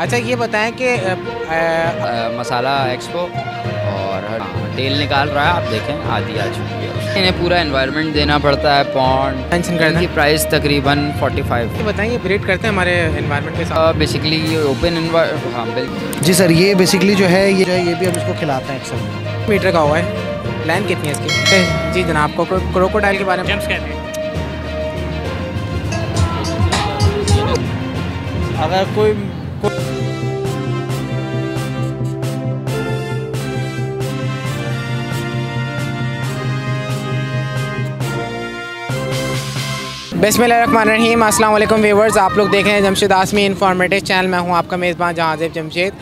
अच्छा ये बताएँ कि मसाला एक्सपो और तेल निकाल रहा है आप देखें आधी आ चुकी है। इन्हें पूरा एनवायरनमेंट देना पड़ता है पॉन्ड मेंशन कर इनकी दें प्राइस तकरीबन 45 ये बताएँ ये ब्रेड करते हैं हमारे एनवायरनमेंट के साथ। बेसिकली ये ओपन हाँ बिल्कुल। जी सर ये बेसिकली जो है ये जो है ये भी हम इसको खिलाते हैं अक्सर। मीटर का हुआ है। लाइन कितनी है इसकी? जी जनाब को क्रोकोडाइल के बारे में। हैं। अगर कोई बिस्मिल्लाहिर्रहमानिर्रहीम। अस्सलाम वालेकुम व्यूवर्स, आप लोग देख रहे हैं जमशेद आसमी इन्फॉर्मेटिव चैनल मैं हूँ आपका मेज़बान जहाज़ेब जमशेद।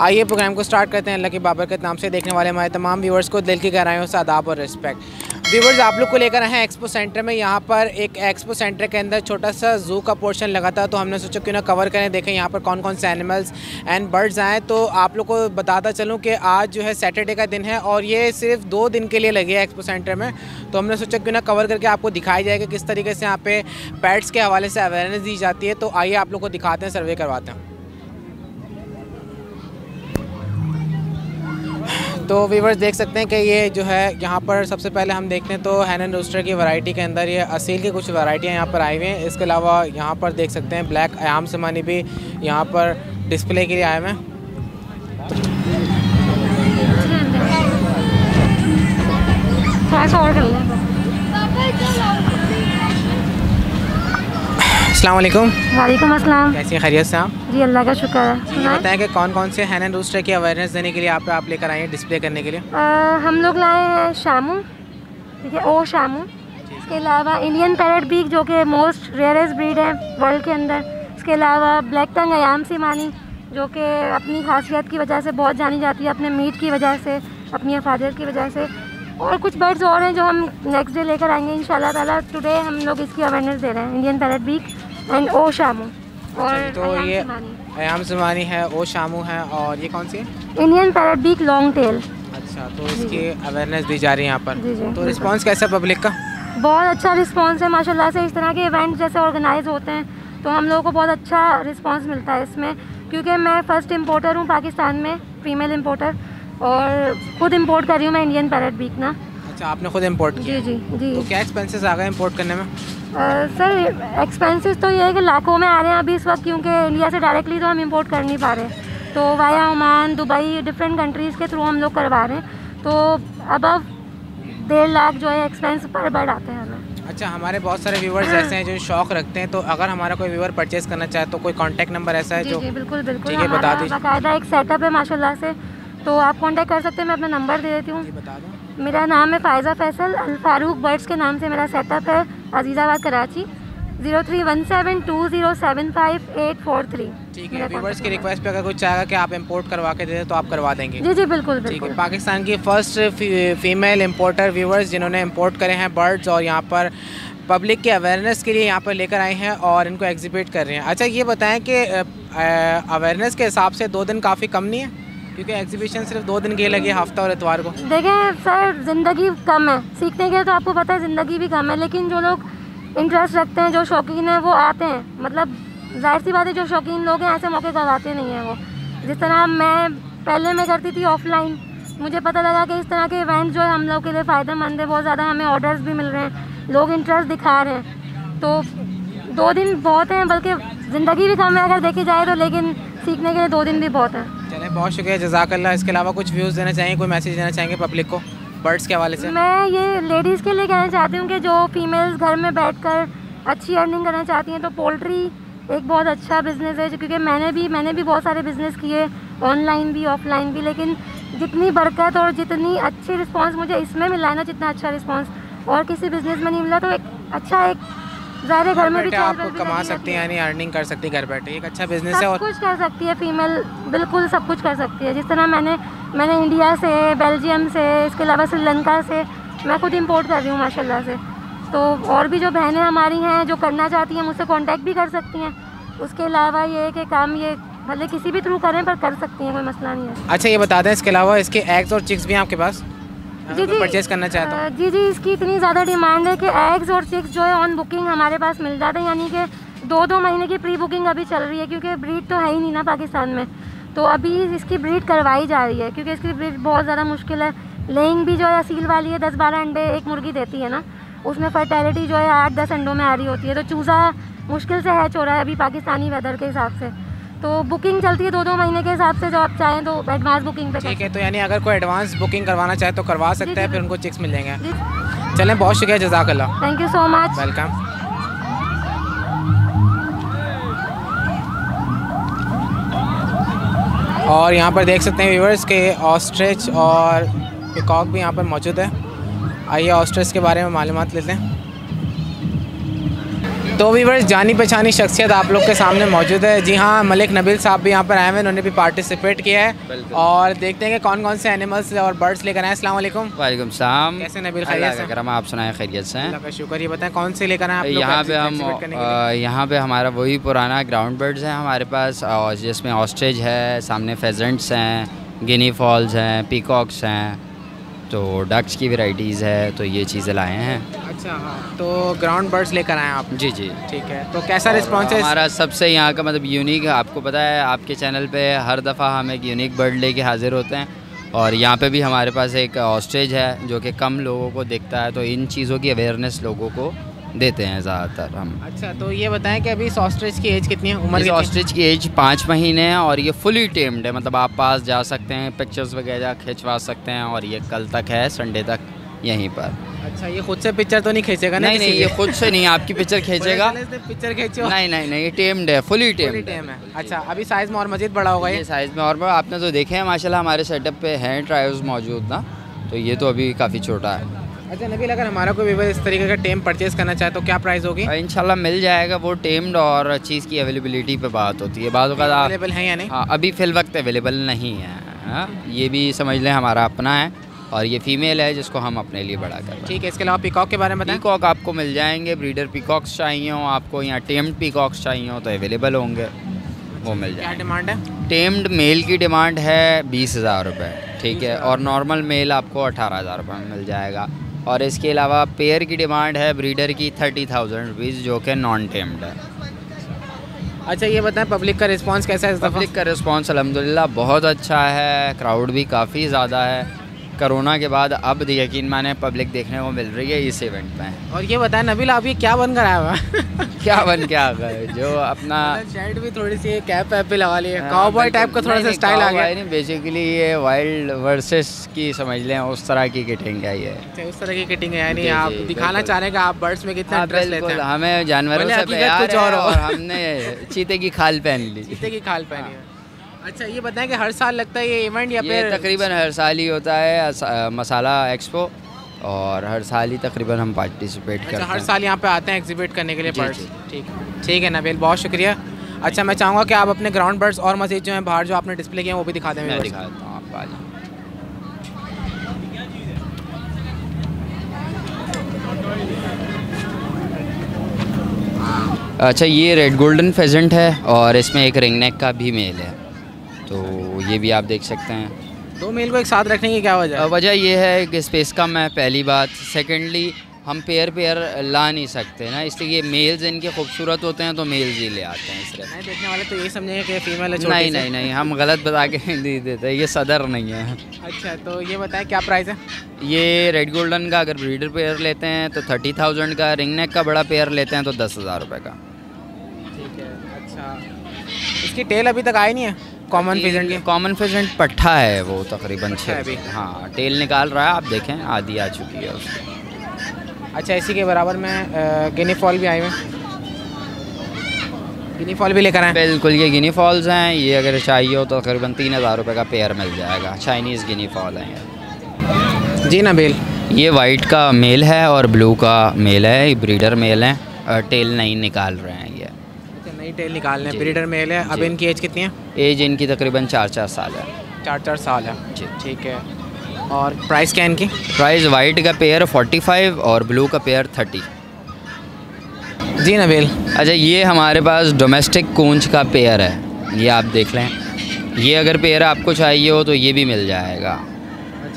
आइए प्रोग्राम को स्टार्ट करते हैं। अल्लाह के बाबर के नाम से देखने वाले हमारे तमाम व्यूवर्स को दिल की गहराइयों से आदाब और रिस्पेक्ट व्यूवर्स, आप लोग को लेकर आए हैं एक्सपो सेंटर में। यहाँ पर एक एक्सपो सेंटर के अंदर छोटा सा जू का पोर्शन लगा था तो हमने सोचा क्यों ना कवर करें, देखें यहाँ पर कौन कौन से एनिमल्स एंड बर्ड्स आए। तो आप लोग को बताता चलूँ कि आज जो है सैटरडे का दिन है और ये सिर्फ़ दो दिन के लिए लगे है एक्सपो सेंटर में। तो हमने सोचा क्यों ना कवर करके आपको दिखाया जाएगा किस तरीके से यहाँ पे पेट्स के हवाले से अवेयरनेस दी जाती है। तो आइए आप लोग को दिखाते हैं सर्वे करवाते हैं। तो वीवर्स देख सकते हैं कि ये जो है, यहाँ पर सबसे पहले हम देखते हैं तो हैन एंड रोस्टर की वैरायटी के अंदर ये असील की कुछ वैरायटियाँ यहाँ पर आई हुई हैं। इसके अलावा यहाँ पर देख सकते हैं ब्लैक आयाम मानी भी यहाँ पर डिस्प्ले के लिए आए हुए हैं। अस्सलाम वालेकुम। अस्सलाम। कैसी खैरियत से आप? जी अल्लाह का शुक्र है। ये? बताएँ कि कौन कौन से हैन एंड रोस्टर की अवेयरनेस देने के लिए आप आप लेकर आए हैं डिस्प्ले करने के लिए? अ, हम लोग लाए हैं शामू। ठीक है ओ शामू। इसके अलावा इंडियन पैरट बीक जो कि मोस्ट रेयरेस्ट ब्रीड है वर्ल्ड के अंदर। इसके अलावा ब्लैक टंग अयाम सीमानी जो कि अपनी खासियत की वजह से बहुत जानी जाती है अपने मीट की वजह से अपनी हिफाजत की वजह से। और कुछ बर्ड्स और हैं जो हम नेक्स्ट डे लेकर आएँगे इन ताला। टुडे हम लोग इसकी अवेयरनेस दे रहे हैं Indian parrot beak and O Shamo. और तो ये। अयाम समानी है ओ शामू है और ये कौन सी? है Indian parrot beak long tail अच्छा तो इसकी अवेयरनेस दी जा रही है यहाँ पर। तो रिस्पांस कैसा पब्लिक का? बहुत अच्छा रिस्पांस है माशाल्लाह से। इस तरह के इवेंट जैसे ऑर्गेनाइज होते हैं तो हम लोगों को बहुत अच्छा रिस्पांस मिलता है इसमें। क्योंकि मैं फ़र्स्ट इम्पोर्टर हूँ पाकिस्तान में फीमेल इम्पोर्टर और खुद इम्पोर्ट कर रही हूँ मैं इंडियन पैरट बीक ना। अच्छा आपने खुद इम्पोर्ट किया जी जी जी। तो क्या एक्सपेंसेस आ गए इम्पोर्ट करने में? सर एक्सपेंसेस तो ये है कि लाखों में आ रहे हैं अभी इस वक्त क्योंकि इंडिया से डायरेक्टली तो हम इम्पोर्ट कर नहीं पा रहे। तो via Oman Dubai different countries के थ्रू हम लोग करवा रहे हैं। तो अब अब डेढ़ लाख जो है एक्सपेंस पर बर्ड आते हैं हमें। अच्छा हमारे बहुत सारे व्यूवर्स ऐसे हैं जो शौक रखते हैं तो अगर हमारा कोई व्यूवर परचेज करना चाहे तो कोई कांटेक्ट नंबर ऐसा है जी जो जी बिल्कुल बिल्कुल। ठीक है, बता दीजिए। बाकायदा एक सेटअप है माशाल्लाह से। तो आप कांटेक्ट कर सकते हैं मैं अपना नंबर दे देती हूँ। बता दो। मेरा नाम है फायज़ा फैसल अल फारूक बर्ड्स के नाम से मेरा सेटअप है Azizabad Karachi zero three one seven two zero seven five eight four three. ठीक है व्यूवर्स की रिक्वेस्ट पे अगर कोई चाहेगा कि आप इंपोर्ट करवा के दे दें तो आप करवा देंगे। जी जी बिल्कुल ठीक है बिल्कुल। पाकिस्तान की फ़र्स्ट फीमेल इंपोर्टर व्यूवर्स जिन्होंने इंपोर्ट करे हैं बर्ड्स और यहाँ पर पब्लिक के अवेयरनेस के लिए यहाँ पर लेकर आए हैं और इनको एग्जिबिट कर रहे हैं। अच्छा ये बताएँ कि अवेयरनेस के हिसाब से दो दिन काफ़ी कम नहीं है? क्योंकि एग्जीबिशन सिर्फ़ दो दिन के लगे, हफ़्ता और इतवार को। देखें सर, ज़िंदगी कम है। सीखने के तो आपको पता है, ज़िंदगी भी कम है, लेकिन जो लोग इंटरेस्ट रखते हैं, जो शौकीन हैं, वो आते हैं। मतलब ज़ाहिर सी बात है, जो शौकीन लोग हैं, ऐसे मौके करवाते नहीं हैं वो। जिस तरह मैं पहले मैं करती थी ऑफलाइन मुझे पता लगा कि इस तरह के इवेंट जो है, हम लोग के लिए फ़ायदेमंद है। बहुत ज़्यादा हमें ऑर्डर्स भी मिल रहे हैं, लोग इंटरेस्ट दिखा रहे हैं। तो दो दिन बहुत हैं, बल्कि ज़िंदगी भी कम है, अगर देखी जाए तो लेकिन सीखने के लिए दो दिन भी बहुत हैं। चले बहुत शुक्रिया जजाक जजाकल्ला। इसके अलावा कुछ व्यूज़ देना चाहेंगे कोई मैसेज देना चाहेंगे पब्लिक को बर्ड्स के हवाले से? मैं ये लेडीज़ के लिए कहना चाहती हूँ कि जो फीमेल्स घर में बैठकर अच्छी अर्निंग करना चाहती हैं तो पोल्ट्री एक बहुत अच्छा बिज़नेस है क्योंकि मैंने भी मैंने भी बहुत सारे बिज़नेस किए ऑनलाइन भी ऑफलाइन भी लेकिन जितनी बरकत और जितनी अच्छी रिस्पांस मुझे इसमें मिला है ना जितना अच्छा रिस्पांस और किसी बिज़नेस में नहीं मिला तो एक अच्छा एक ज़ाहिर घर में भी आप कमा सकती हैं। यानी अर्निंग कर सकती है घर बैठे एक अच्छा बिज़नेस है और कुछ कर सकती है फीमेल बिल्कुल सब कुछ कर सकती है। जिस तरह मैंने मैंने इंडिया से बेल्जियम से इसके अलावा श्रीलंका से मैं खुद इम्पोर्ट कर रही हूँ माशाल्लाह से। तो और भी जो बहनें हमारी हैं जो करना चाहती हैं मुझसे कांटेक्ट भी कर सकती हैं। उसके अलावा ये कि काम ये भले किसी भी थ्रू करें पर कर सकती हैं कोई मसला नहीं है। अच्छा ये बता दें इसके अलावा इसके एग्स और चिक्स भी हैं आपके पास? जी जी। परचेज करना चाहता हूँ। जी जी इसकी इतनी ज़्यादा डिमांड है कि एग्स और चिक्स जो है ऑन बुकिंग हमारे पास मिल जाते हैं यानी कि दो दो महीने की प्री बुकिंग अभी चल रही है क्योंकि ब्रीड तो है ही नहीं ना पाकिस्तान में। तो अभी इसकी ब्रीड करवाई जा रही है क्योंकि इसकी ब्रीड बहुत ज़्यादा मुश्किल है। लेइंग भी जो है असील वाली है दस बारह अंडे एक मुर्गी देती है ना। उसमें फर्टेलिटी जो है आठ दस अंडों में आ रही होती है तो चूज़ा मुश्किल से हैच हो रहा है अभी पाकिस्तानी वेदर के हिसाब से। तो बुकिंग चलती है दो दो महीने के हिसाब से जो आप चाहें तो एडवांस बुकिंग पे ठीक है तो यानी अगर कोई एडवांस बुकिंग करवाना चाहे तो करवा सकते हैं फिर उनको चिक्स मिल जाएँगे चलें बहुत शुक्रिया जजाकल्ला। Thank you so much welcome और यहाँ पर देख सकते हैं व्यूवर्स के ऑस्ट्रिच और पिकॉक भी यहाँ पर मौजूद है। आइए ऑस्ट्रिच के बारे में मालूम लेते हैं। तो व्यूवर्स जानी पहचानी शख्सियत आप लोग के सामने मौजूद है। जी हाँ मलिक नबील साहब भी यहाँ पर आए हुए हैं उन्होंने भी पार्टिसिपेट किया है। और देखते हैं कि कौन कौन से एनिमल्स और बर्ड्स लेकर आए अस्सलाम वालेकुम। वालेकुम सलाम। कैसे नबील, खैरियत आप सुनाए खैरियत से। का शुक्र ये बताएँ कौन से लेकर आए यहाँ पे हम यहाँ पे हमारा वही पुराना ग्राउंड बर्ड्स है हमारे पास जिसमें ऑस्ट्रेज है सामने फेजेंट्स हैं गिनी फॉल्स हैं पीकॉक्स हैं तो डक्स की वेराइटीज़ है तो ये चीज़ें लाए हैं। अच्छा हाँ। तो ग्राउंड बर्ड्स लेकर आए आप? जी जी। ठीक है। तो कैसा रिस्पॉन्स है? हमारा सबसे यहाँ का मतलब यूनिक है आपको पता है आपके चैनल पे हर दफ़ा हम एक यूनिक बर्ड लेके हाजिर होते हैं। और यहाँ पे भी हमारे पास एक ऑस्ट्रेज है जो कि कम लोगों को दिखता है तो इन चीज़ों की अवेयरनेस लोगों को देते हैं ज़्यादातर हम। अच्छा तो ये बताएँ कि अभी इस ऑस्ट्रिच की एज कितनी है? उम्र इस ऑस्ट्रिच की एज पाँच महीने है और ये फुली टेम्ड है। मतलब आप पास जा सकते हैं पिक्चर्स वगैरह खिंचवा सकते हैं और ये कल तक है संडे तक यहीं पर। अच्छा ये खुद से पिक्चर तो नहीं खींचेगा नहीं नहीं ये खुद से नहीं आपकी पिक्चर खींचेगा। पिक्चर खींचो। नहीं नहीं नहीं ये टेम्ड है फुली टेम्ड है। अच्छा अभी साइज़ में और मजीद बड़ा होगा ये? साइज़ में और आपने तो देखे हैं माशाल्लाह हमारे सेटअप पे हैं ट्रायल्स मौजूद ना तो ये तो अभी काफ़ी छोटा है। अच्छा नबील अगर हमारा कोई व्यूवर इस तरीके का टेम परचेज करना चाहे तो क्या प्राइस होगी? इंशाल्लाह मिल जाएगा वो टेम्ड और चीज़ की अवेलेबिलिटी पे बात होती है। बाद अवेलेबल है या नहीं? हाँ अभी फ़िल वक्त अवेलेबल नहीं है हाँ ये भी समझ लें हमारा अपना है। और ये फीमेल है जिसको हम अपने लिए बड़ा कर ठीक है इसके अलावा पिकॉक के बारे में बताएँ। पीकॉक आपको मिल जाएँगे ब्रीडर पीकॉक्स चाहिए हो आपको यहाँ टेम्ड पीकॉक्स चाहिए हो तो अवेलेबल होंगे वो मिल क्या डिमांड है? टेम्ड मेल की डिमांड है बीस हज़ार रुपये ठीक है और नॉर्मल मेल आपको अठारह हज़ार रुपये में मिल जाएगा। और इसके अलावा पेयर की डिमांड है ब्रीडर की थर्टी थाउज़ेंड रुपीज़ जो कि नॉन टेम्ड है। अच्छा ये बताएँ पब्लिक का रिस्पांस कैसा है पब्लिक का रिस्पांस अल्हम्दुलिल्लाह बहुत अच्छा है क्राउड भी काफ़ी ज़्यादा है। कोरोना के बाद अब यकीन माने पब्लिक देखने को मिल रही है इस इवेंट में। और ये बताएँ नबील आप ये क्या बन कर आया हुआ क्या बन क्या गए? जो अपना शर्ट भी थोड़ी सी कैप वैप भी लगा ली है। काउबॉय टाइप का थोड़ा सा स्टाइल आ गया। नहीं बेसिकली ये वाइल्ड वर्सेस की समझ लें उस तरह की किटिंग है ये। अच्छा उस तरह की कटिंग है यानी आप दिखाना चाह रहे हैं कि आप बर्ड्स में कितना हाँ, इंटरेस्ट लेते हैं। हमें जानवरों से प्यार है और हमने चीते की खाल पहन ली। चीते की खाल पहनी है। अच्छा ये बताएँ कि हर साल लगता है ये इवेंट या ये फिर तकरीबन हर साल ही होता है मसाला एक्सपो और हर साल ही तकरीबन हम पार्टिसिपेट अच्छा करते हर हैं। साल यहाँ पे आते हैं एग्जिबिट करने के लिए बर्ड्स। ठीक ठीक है नबील बहुत शुक्रिया। अच्छा मैं चाहूँगा कि आप अपने ग्राउंड बर्ड्स और मजीद जो हैं बाहर जो आपने डिस्प्ले किए हैं वो भी दिखा दें मैं हूँ आज अच्छा ये रेड गोल्डन फेजेंट है और इसमें एक रिंग नेक का भी मेल है। तो ये भी आप देख सकते हैं। दो मेल को एक साथ रखने की क्या वजह? वजह ये है कि स्पेस कम है पहली बात। सेकेंडली हम पेयर पेयर ला नहीं सकते ना इसलिए ये मेल्स इनके खूबसूरत होते हैं तो मेल्स ही ले आते हैं इसलिए नहीं देखने वाले तो यही समझेंगे कि फीमेल है नहीं नहीं नहीं हम गलत बता के नहीं देते ये सदर नहीं है। अच्छा तो ये बताएँ क्या प्राइस है? ये रेड गोल्डन का अगर ब्रीडर पेयर लेते हैं तो थर्टी थाउज़ेंड का रिंग नेक का बड़ा पेयर लेते हैं तो दस हज़ार रुपये का। ठीक है अच्छा। इसकी टेल अभी तक आई नहीं है? कॉमन फिजेंट की कॉमन फेजेंट पट्ठा है वो तकरीबन छः हाँ टेल निकाल रहा है आप देखें आधी आ चुकी है उसकी। अच्छा इसी के बराबर में गिनी फॉल भी आए हुए हैं। गिनी फॉल भी लेकर आए बिल्कुल ये गिनी फॉल्स हैं ये अगर चाहिए हो तो तकरीबन तीन हज़ार रुपये का पेयर मिल जाएगा। चाइनीज़ गिनी फॉल हैं ये। जी नबील ये वाइट का मेल है और ब्लू का मेल है ये ब्रीडर मेल है। टेल नहीं निकाल रहे हैं। नई टेल निकालने जी। ब्रीडर मेल है। अब इनकी एज कितनी है? एज इनकी तकरीबन चार चार साल है। चार चार साल है। जी। ठीक है। और प्राइस क्या है इनकी? प्राइस वाइट का पेयर फोर्टी फाइव और ब्लू का पेयर थर्टी जी नबील। अच्छा ये हमारे पास डोमेस्टिक कूंज का पेयर है। ये आप देख लें। ये अगर पेयर आपको चाहिए हो तो ये भी मिल जाएगा।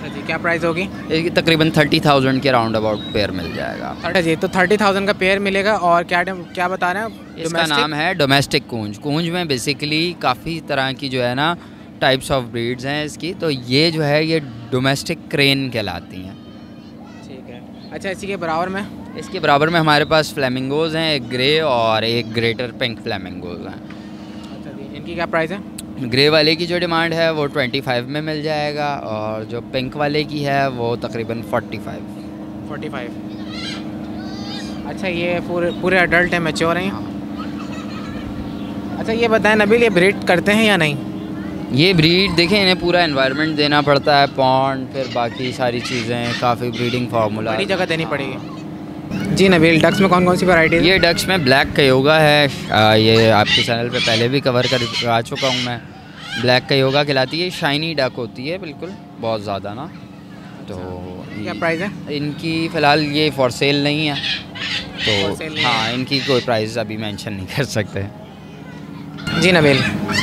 जी क्या प्राइस होगी? ये तकरीबन थर्टी थाउज़ेंड के राउंड अबाउट पेयर मिल जाएगा। अच्छा जी तो थर्टी थाउज़ेंड का पेयर मिलेगा और क्या क्या बता रहे हैं? इसका? नाम है डोमेस्टिक कूंज। कूंज में बेसिकली काफ़ी तरह की जो है ना टाइप्स ऑफ़ ब्रीड्स हैं इसकी। तो ये जो है ये डोमेस्टिक क्रेन कहलाती हैं। ठीक है। अच्छा इसी के बराबर में? इसके बराबर में हमारे पास फ्लेमिंगोज हैं एक ग्रे और एक ग्रेटर पिंक फ्लेमिंगोज हैं। अच्छा जी इनकी क्या प्राइस है? ग्रे वाले की जो डिमांड है वो 25 में मिल जाएगा और जो पिंक वाले की है वो तकरीबन 45 फोर्टी फाइव। अच्छा ये पूरे पूरे अडल्ट हैं मेच्योर हैं? अच्छा ये बताएँ नबील ये ब्रीड करते हैं या नहीं? ये ब्रीड देखें इन्हें पूरा एनवायरनमेंट देना पड़ता है पॉन्ड फिर बाकी सारी चीज़ें काफ़ी ब्रीडिंग फार्मूला बड़ी जगह देनी पड़ेगी। जी नबील डक्स में कौन कौन सी वैरायटी ये डक्स में ब्लैक का योगा है आ, ये आपके चैनल पे पहले भी कवर कर आ चुका हूँ मैं। ब्लैक का योगा कहलाती है शाइनी डक होती है बिल्कुल बहुत ज़्यादा ना। तो क्या प्राइस है? इनकी फ़िलहाल ये फॉर सेल नहीं है। तो नहीं हाँ इनकी कोई प्राइस अभी मेंशन नहीं कर सकते। जी नबील।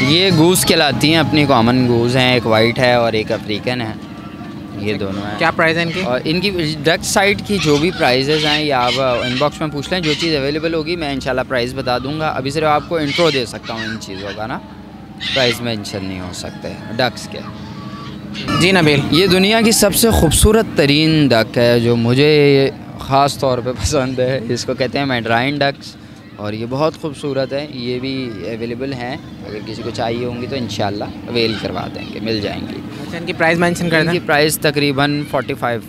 ये गूस कहलाती हैं अपनी कॉमन गूस हैं एक वाइट है और एक अफ्रीकन है। ये दोनों हैं। क्या प्राइस है इनकी? और इनकी डक साइड की जो भी प्राइजेज़ हैं या आप इनबॉक्स में पूछ लें जो चीज़ अवेलेबल होगी मैं इंशाल्लाह प्राइस बता दूँगा। अभी सिर्फ़ आपको इंट्रो दे सकता हूँ इन चीज़ों का ना। प्राइस मेंशन नहीं हो सकते डक्स के। जी नबील। ये दुनिया की सबसे खूबसूरत तरीन डक है जो मुझे ख़ास तौर पे पसंद है। इसको कहते हैं मैड्राइन डक्स और ये बहुत खूबसूरत है। ये भी अवेलेबल हैं। अगर किसी को चाहिए होंगी तो इन अवेल करवा देंगे मिल जाएँगी। अच्छा इनकी प्राइस मेंशन कर इनकी प्राइस तकरीबन 45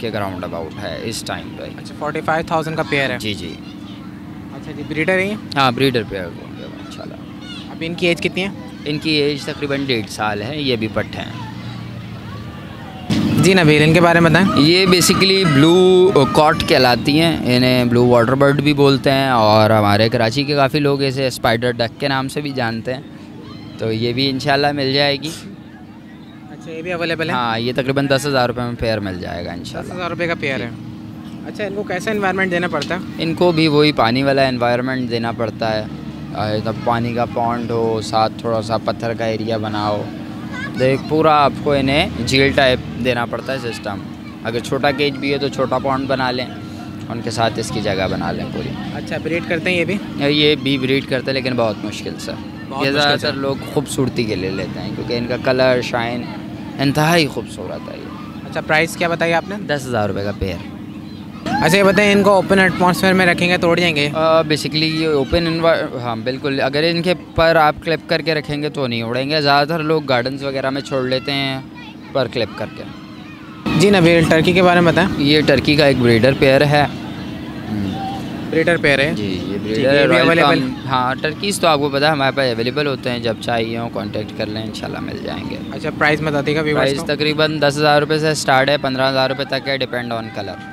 के ग्राउंड अबाउट है इस टाइम पे। अच्छा फोर्टी फाइव थाउज़ेंड का पेयर है। जी जी। अच्छा जी ब्रीडर है हाँ ब्रीडर पेयर होंगे इंशाल्लाह। अभी इनकी एज कितनी है? इनकी एज तकरीबन डेढ़ साल है ये भी पट्टे हैं। जी नबील इनके बारे में बताएँ। ये बेसिकली ब्लू कॉट कहलाती हैं इन्हें ब्लू वाटर बर्ड भी बोलते हैं और हमारे कराची के काफ़ी लोग इसे स्पाइडर डक के नाम से भी जानते हैं। तो ये भी इंशाल्लाह मिल जाएगी। अच्छा ये भी अवेलेबल है? हाँ ये तकरीबन दस हज़ार रुपये में पेयर मिल जाएगा दस इंशाल्लाह। हज़ार रुपये का पेयर है। अच्छा इनको कैसा इन्वायरमेंट देना पड़ता? है इनको भी वही पानी वाला एनवायरनमेंट देना पड़ता है। तब पानी का पॉन्ड हो साथ थोड़ा सा पत्थर का एरिया बनाओ। तो एक पूरा आपको इन्हें झील टाइप देना पड़ता है सिस्टम अगर छोटा केज भी है तो छोटा पॉन्ड बना लें उनके साथ इसकी जगह बना लें पूरी। अच्छा ब्रीड करते हैं ये भी? ये भी ब्रीड करते हैं लेकिन बहुत मुश्किल से ये ज़्यादातर लोग खूबसूरती के लिए लेते हैं क्योंकि इनका कलर शाइन इंतहाई खूबसूरत है ये। अच्छा प्राइस क्या बताइए आपने? दस हज़ार रुपये का पेयर अच्छा ये बताएँ इनको ओपन एटमॉस्फेयर में रखेंगे तोड़ जाएँगे? बेसिकली ये ओपन हाँ बिल्कुल। अगर इनके पर आप क्लिप करके रखेंगे तो नहीं उड़ेंगे। ज़्यादातर लोग गार्डन्स वगैरह में छोड़ लेते हैं पर क्लिप करके। जी नबील टर्की के बारे में बताएँ। ये टर्की का एक ब्रीडर पेयर है। ब्रीडर पेयर है? जी ये ब्रीडर है, ये है। हाँ टर्कीज़ तो आपको पता है हमारे पास अवेलेबल होते हैं। जब चाहिए हो कांटेक्ट कर लें इंशाल्लाह मिल जाएँगे। अच्छा प्राइस बता देगा प्राइस तकरीबन दस हज़ार रुपये से स्टार्ट है पंद्रह हज़ार रुपये तक है depend on colour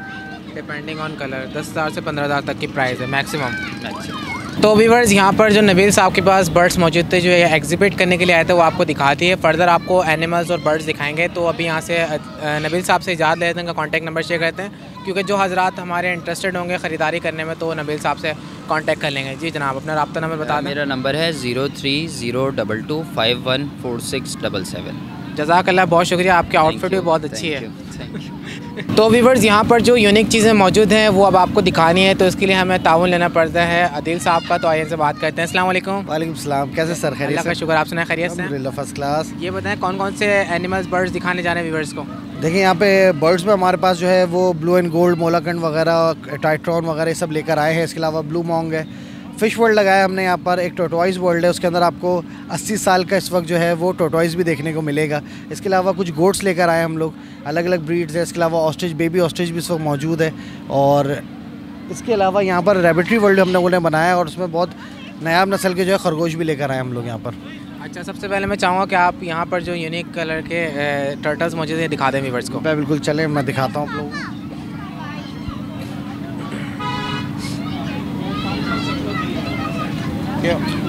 depending on colour दस हज़ार से पंद्रह हज़ार तक की प्राइस है मैक्सिमम तो वीवर्स यहाँ पर जो नबील साहब के पास बर्ड्स मौजूद थे जो एग्जिबिट करने के लिए आए थे वो आपको दिखाती है। फर्दर आपको एनिमल्स और बर्ड्स दिखाएँगे तो अभी यहाँ से नबील साहब से इजाज़त लेते हैं उनका कॉन्टैक्ट नंबर शेयर करते हैं। क्योंकि जो हजरात हमारे इंटरेस्टेड होंगे ख़रीदारी करने में तो नबील साहब से कॉन्टैक्ट कर लेंगे। जी जनाब अपना रब्ता नंबर बता दें। मेरा नंबर है zero three zero double two five one four six double seven. जजाक बहुत शुक्रिया आपकी आउटफिट भी बहुत अच्छी है। तो व्यूवर्स यहाँ पर जो यूनिक चीज़ें मौजूद हैं वो अब आपको दिखानी है तो इसके लिए हमें ताउन लेना पड़ता है। अदिल साहब का तो आइए से बात करते हैं। अस्सलाम वालेकुम। वालेकुम सलाम। कैसे सर? खैरियत का शुक्र आप सुना खैरियत से? फ़र्स्ट क्लास ये बताएँ कौन कौन से एनिमल्स बर्ड्स दिखाने जा रहे हैं व्यूवर्स को? देखिए यहाँ पे बर्ड्स में हमारे पास जो है वो ब्लू एंड गोल्ड मोलाकंड वगैरह टाइट्रॉन वगैरह ये सब लेकर आए हैं। इसके अलावा ब्लू मॉन्ग है फ़िश वर्ल्ड लगाया हमने यहाँ पर एक टोटवाइज वर्ल्ड है उसके अंदर आपको 80 साल का इस वक्त जो है वो टोटवाइज भी देखने को मिलेगा। इसके अलावा कुछ गोट्स लेकर आए हम लोग अलग अलग ब्रीड्स है इसके अलावा ऑस्ट्रिच बेबी ऑस्ट्रिच भी इस वक्त मौजूद है। और इसके अलावा यहाँ पर रेबिट्री वर्ल्ड हम लोगों ने बनाया और उसमें बहुत नायाब नस्ल के जो है खरगोश भी लेकर आए हम लोग यहाँ पर। अच्छा सबसे पहले मैं चाहूँगा कि आप यहाँ पर जो यूनिक कलर के टर्टल्स मौजूद हैं दिखा दें व्यूवर्स को। मैं बिल्कुल चले मैं दिखाता हूँ आप लोगों को।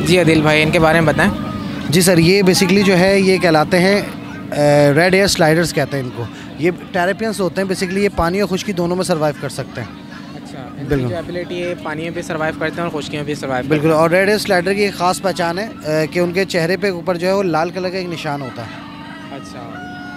जी अदिल भाई इनके बारे में बताएँ। जी सर ये बेसिकली जो है ये कहलाते हैं रेड एयर स्लाइडर्स कहते हैं इनको। ये टेरेपियंस होते हैं बेसिकली ये पानी और खुश्की दोनों में सर्वाइव कर सकते हैं। अच्छा बिल्कुल। एबिलिटी है पानी में भी सर्वाइव करते हैं और खुश्की में भी सर्वाइव बिल्कुल और रेड एयर स्लाइडर की एक ख़ास पहचान है कि उनके चेहरे पे ऊपर जो है वो लाल कलर का एक निशान होता है। अच्छा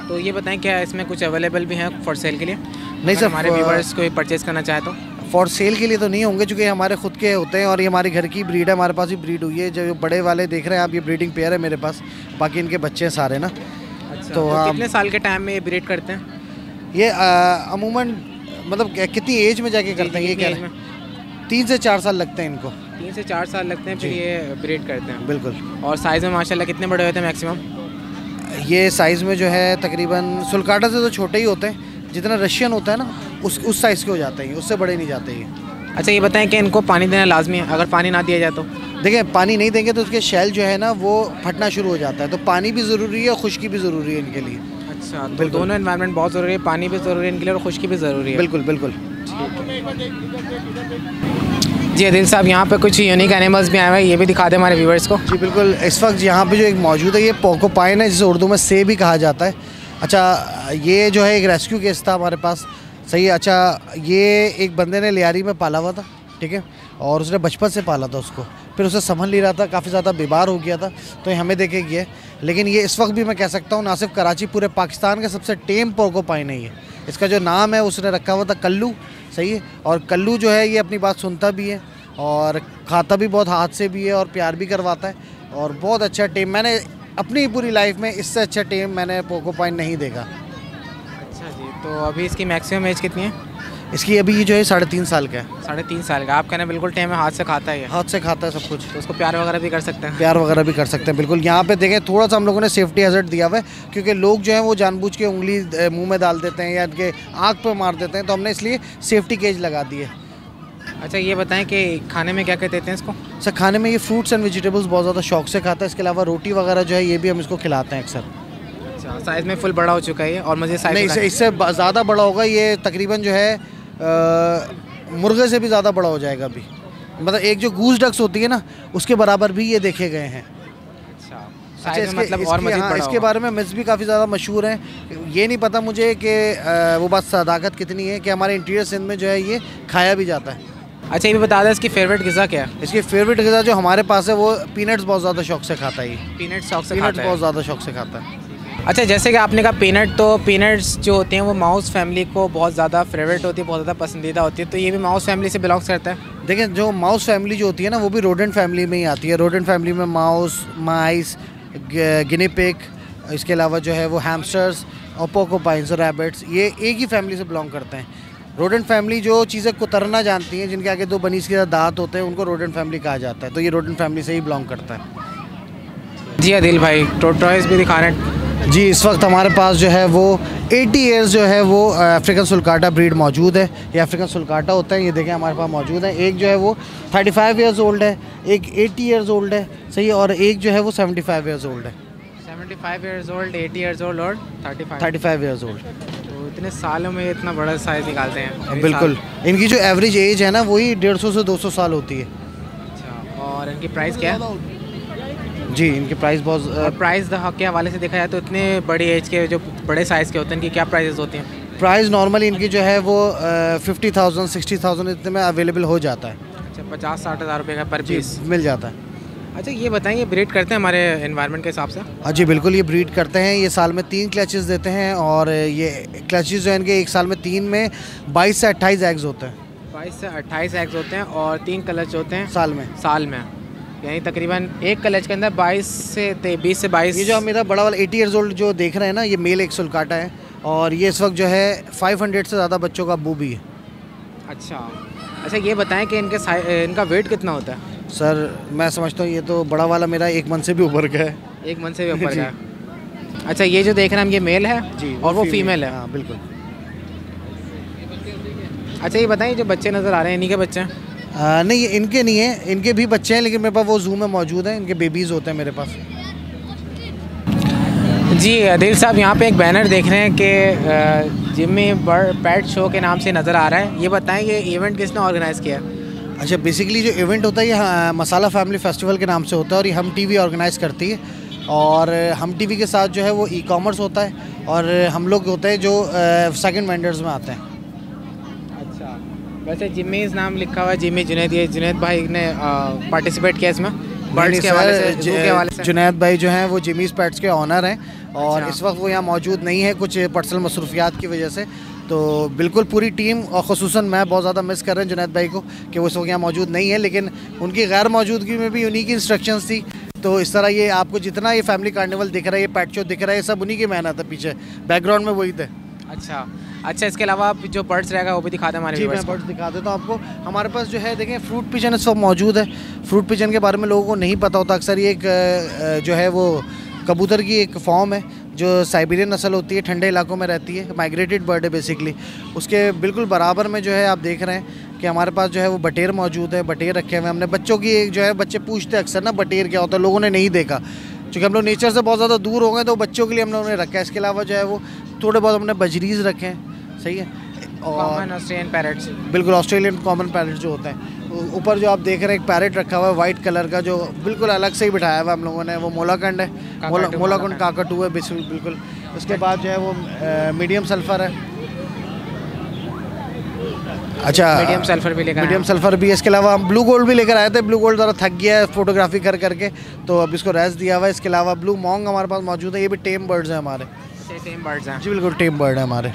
तो ये बताएँ क्या इसमें कुछ अवेलेबल भी हैं फॉर सेल के लिए? नहीं सर, हमारे व्यूवर्स कोई परचेज़ करना चाहे तो। फॉर सेल के लिए तो नहीं होंगे क्योंकि ये हमारे खुद के होते हैं और ये हमारे घर की ब्रीड है हमारे पास भी ब्रीड हुई है। जो बड़े वाले देख रहे हैं आप ये ब्रीडिंग पेयर है मेरे पास बाकी इनके बच्चे हैं सारे ना। अच्छा तो तो हाँ। कितने साल के टाइम में ये ब्रीड करते हैं? ये अमूमन मतलब कितनी एज में जाके करते हैं ये कितनी कह रहे हैं? तीन से चार साल लगते हैं इनको। तीन से चार साल लगते हैं फिर ये ब्रीड करते हैं। बिल्कुल। और साइज़ में माशाल्लाह कितने बड़े होते हैं मैक्सिमम ये साइज़ में जो है तकरीबन सुलकाटा से तो छोटे ही होते हैं जितना रशियन होता है ना उस उस साइज़ के हो जाते हैं उससे बड़े नहीं जाते ये। अच्छा ये बताएँ कि इनको पानी देना लाजमी है अगर पानी ना दिया जाए तो? देखिए पानी नहीं देंगे तो उसके शैल जो है ना वो फटना शुरू हो जाता है। तो पानी भी ज़रूरी है और खुश्की भी ज़रूरी है इनके लिए। अच्छा तो दोनों इन्वायरमेंट बहुत ज़रूरी है पानी भी ज़रूरी है इनके लिए और खुश्की भी ज़रूरी है। बिल्कुल बिल्कुल। जी अदिल साहब यहाँ पे कुछ यूनिक एनिमल्स भी आए हुए हैं ये भी दिखा दें हमारे व्यूवर्स को। जी बिल्कुल। इस वक्त यहाँ पे जो एक मौजूद है ये पोको पाइन है जिसे उर्दू में से भी कहा जाता है। अच्छा ये जो है एक रेस्क्यू केस था हमारे पास। सही है अच्छा ये एक बंदे ने लियारी में पाला हुआ था, ठीक है? और उसने बचपन से पाला था उसको। फिर उसे संभल नहीं रहा था, काफ़ी ज़्यादा बीमार हो गया था तो ये हमें देखे गया लेकिन ये इस वक्त भी मैं कह सकता हूँ, ना सिर्फ़ कराची, पूरे पाकिस्तान का सबसे टेम पोको पाइन है। इसका जो नाम है, उसने रखा हुआ था कल्लू, सही है? और कल्लू जो है, ये अपनी बात सुनता भी है, और खाता भी बहुत हाथ से भी है, और प्यार भी करवाता है, और बहुत अच्छा टेम मैंने अपनी पूरी लाइफ में इससे अच्छा टीम मैंने पोको पॉइंट नहीं देखा। अच्छा जी तो अभी इसकी मैक्सिमम एज कितनी है? इसकी अभी ये जो है साढ़े तीन साल का है। साढ़े तीन साल का। आप कहना बिल्कुल टाइम है हाथ से खाता है हाथ से खाता है सब कुछ। तो उसको प्यार वगैरह भी कर सकते हैं। प्यार वगैरह भी कर सकते हैं बिल्कुल। यहाँ पे देखें थोड़ा सा हम लोगों ने सेफ्टी हैजर्ड दिया हुआ है क्योंकि लोग जो है वो जानबूझ के उंगली मुँह में डाल देते हैं या इनके आँख पर मार देते हैं तो हमने इसलिए सेफ्टी केज लगा दिए अच्छा ये बताएँ कि खाने में क्या क्या देते हैं इसको? सर खाने में ये फ्रूट्स एंड वेजिटेबल्स बहुत ज़्यादा शौक से खाता है। इसके अलावा रोटी वगैरह जो है ये भी हम इसको खिलाते हैं अक्सर। अच्छा साइज़ में फुल बड़ा हो चुका है और मुझे नहीं साइज़ इससे इससे ज़्यादा बड़ा होगा ये तकरीबन जो है मुर्गे से भी ज़्यादा बड़ा हो जाएगा अभी। मतलब एक जो गूस डक्स होती है ना उसके बराबर भी ये देखे गए हैं। अच्छा अच्छा इसके, मतलब और इसके, हाँ, इसके बारे में मिस भी काफ़ी ज़्यादा मशहूर हैं। ये नहीं पता मुझे कि वो बात सदाकत कितनी है कि हमारे इंटीरियर सिंध में जो है ये खाया भी जाता है। अच्छा ये भी बता दें इसकी फेवरेट गिज़ा क्या है? इसकी फेवरेट गज़ा जो हमारे पास है वो पीनट्स बहुत ज़्यादा शौक से खाता है ये। पीनट शौक से पीनट्स बहुत ज़्यादा शौक से खाता है। अच्छा जैसे कि आपने कहा पीनट तो पीनट्स जो होते हैं वो माउस फैमिली को बहुत ज़्यादा फेवरेट होती है बहुत ज़्यादा पसंदीदा होती है। तो ये भी माउस फैमिली से बिलोंग्स करता है? देखिए जो माउस फैमिली जो होती है ना वो भी रोडेंट फैमिली में ही आती है। रोडेंट फैमिली में माउस माइस गिनी पिग इसके अलावा जो है वो हैमस्टर्स और पोकोपाइंस और रैबिट्स ये एक ही फैमिली से बिलोंग करते हैं। रोडेंट फैमिली जो चीज़ें कुतरना जानती हैं जिनके आगे दो बनीस के साथ दांत होते हैं उनको रोडेंट फैमिली कहा जाता है। तो ये रोडेंट फैमिली से ही बिलोंग करता है। जी आदिल भाई टोटॉयज भी दिखा रहे हैं। जी इस वक्त हमारे पास जो है वो 80 ईयर्स जो है वो अफ्रीकन सुलकाटा ब्रीड मौजूद है। ये अफ्रीकन सुलकाटा होता है ये देखें हमारे पास मौजूद है। एक जो है वो 35 फाइव ईयर्स ओल्ड है एक 80 ईयर्स ओल्ड है सही और एक जो है वो 75 फाइव ईयर्स ओल्ड है। 75 इयर्स ओल्ड 80 इयर्स ओल्ड और 35 थर्टी फाइव ईयर्स ओल्ड इतने सालों में इतना बड़ा साइज़ निकालते हैं। बिल्कुल। इनकी जो एवरेज एज है ना वही डेढ़ सौ से दो सौ साल होती है। अच्छा और इनकी प्राइस क्या है? जी इनकी प्राइस बहुत प्राइस के हवाले से देखा जाए तो इतने बड़ी एज के जो बड़े साइज़ के होते हैं इनकी क्या प्राइजेज होती हैं? प्राइस नॉर्मली इनकी जो है वो फिफ्टी थाउज़ेंड सिक्सटी थाउज़ेंड इतने में अवेलेबल हो जाता है। अच्छा पचास साठ हज़ार रुपये का पर पीस मिल जाता है। अच्छा ये बताएँ ये ब्रीड करते हैं हमारे इन्वायरमेंट के हिसाब से? हाँ जी बिल्कुल ये ब्रीड करते हैं। ये साल में तीन क्लचेस देते हैं और ये क्लचेस जो है इनके एक साल में तीन में बाईस से अट्ठाईस एग्स होते हैं। बाईस से अट्ठाईस एग्स होते हैं और तीन क्लच होते हैं साल में। साल में। यानी तकरीबन एक क्लच के अंदर बाईस से बीस से बाईस ये जो हम मेरा बड़ा वाला एटी ईयर्स ओल्ड जो देख रहे हैं ना ये मेल एक सुलकाटा है और ये इस वक्त जो है 500 से ज़्यादा बच्चों का बू भी है। अच्छा। अच्छा ये बताएँ कि इनके इनका वेट कितना होता है? सर मैं समझता हूँ ये तो बड़ा वाला मेरा एक मन से भी ऊपर का है। एक मन से भी ऊपर। का है। अच्छा ये जो देख रहे हैं हम ये मेल है? जी और वो फीमेल है? हाँ बिल्कुल। अच्छा ये बताएँ जो बच्चे नज़र आ रहे हैं इन्हीं के बच्चे? हैं नहीं इनके नहीं है। इनके भी बच्चे हैं लेकिन मेरे पास वो जू में मौजूद हैं। इनके बेबीज़ होते हैं मेरे पास। जी दिल साहब यहाँ पे एक बैनर देख रहे हैं कि अ, जिम्मी बर्ड पैट शो के नाम से नज़र आ रहा है। ये बताएँ ये इवेंट किसने ऑर्गेनाइज़ किया? है अच्छा बेसिकली जो इवेंट होता है ये हाँ, मसाला फैमिली फेस्टिवल के नाम से होता है और ये हम टीवी ऑर्गेनाइज करती है। और हम टीवी के साथ जो है वो ई कॉमर्स होता है और हम लोग होते हैं जो सेकंड वेंडर्स में आते हैं। अच्छा वैसे जिम्मीज़ नाम लिखा हुआ है जिम्मी जुनेद ये जुनेद भाई ने पार्टिसिपेट किया इसमें? बर्ड्स के हवाले से हवाले से? जुनैद भाई जो हैं वो जिमीज पैट्स के ऑनर हैं। और अच्छा। इस वक्त वो यहाँ मौजूद नहीं है कुछ पर्सनल मसरूफियात की वजह से। तो बिल्कुल पूरी टीम और खसूस मैं बहुत ज़्यादा मिस कर रहे हैं जुनेद भाई को कि वो इस वक्त यहाँ मौजूद नहीं है लेकिन उनकी गैर मौजूदगी में भी उन्हीं की इंस्ट्रक्शंस थी। तो इस तरह ये आपको जितना ये फैमिली कार्निवल दिख रहा है ये पैट शो दिख रहा है ये सब उन्हीं की मेहनत है पीछे। बैकग्राउंड में वही थे। अच्छा। अच्छा इसके अलावा आप जो बर्ड्स रहेगा वो भी दिखा दें हमारे जी मैं बर्ड्स दिखा देता हूँ आपको। हमारे पास जो है देखें फ्रूट पिजन इस वक्त मौजूद है। फ्रूट पिजन के बारे में लोगों को नहीं पता होता अक्सर ये एक जो है वो कबूतर की एक फॉर्म है। जो साइबेरियन नस्ल होती है ठंडे इलाकों में रहती है माइग्रेटेड बर्ड है बेसिकली उसके बिल्कुल बराबर में जो है आप देख रहे हैं कि हमारे पास जो है वो बटेर मौजूद है बटेर रखे हुए हैं। हमने बच्चों की एक जो है बच्चे पूछते हैं अक्सर ना बटेर क्या होता है? लोगों ने नहीं देखा। क्योंकि हम लोग नेचर से बहुत ज़्यादा दूर हो गए तो बच्चों के लिए हमने उन्हें रखा है। इसके अलावा जो है वो थोड़े बहुत हमने बजरीज रखे हैं। सही है? और ऑस्ट्रेलियन पैरट्स बिल्कुल ऑस्ट्रेलियन कॉमन पैरेट जो होते है। ऊपर जो आप देख रहे हैं एक पैरेट रखा हुआ है वाइट कलर का जो बिल्कुल अलग से ही बिठाया हुआ हम लोगों ने। वो मोलाकंड है। मोला मोलाकंड। काकाटू है बिल्कुल उसके बाद जो है वो मीडियम सल्फ़र है। अच्छा मीडियम सल्फ़र भी लेकर मीडियम सल्फ़र भी इसके अलावा हम ब्लू गोल्ड भी लेकर आए थे। ब्लू गोल्ड ज़रा थक गया है फोटोग्राफी कर करके तो अब इसको रेस्ट दिया हुआ है। इसके अलावा ब्लू मॉन्ग हमारे पास मौजूद है। ये भी टेम बर्ड्स हैं हमारे। सेम बर्ड्स हैं। जी बिल्कुल टेम बर्ड है हमारे।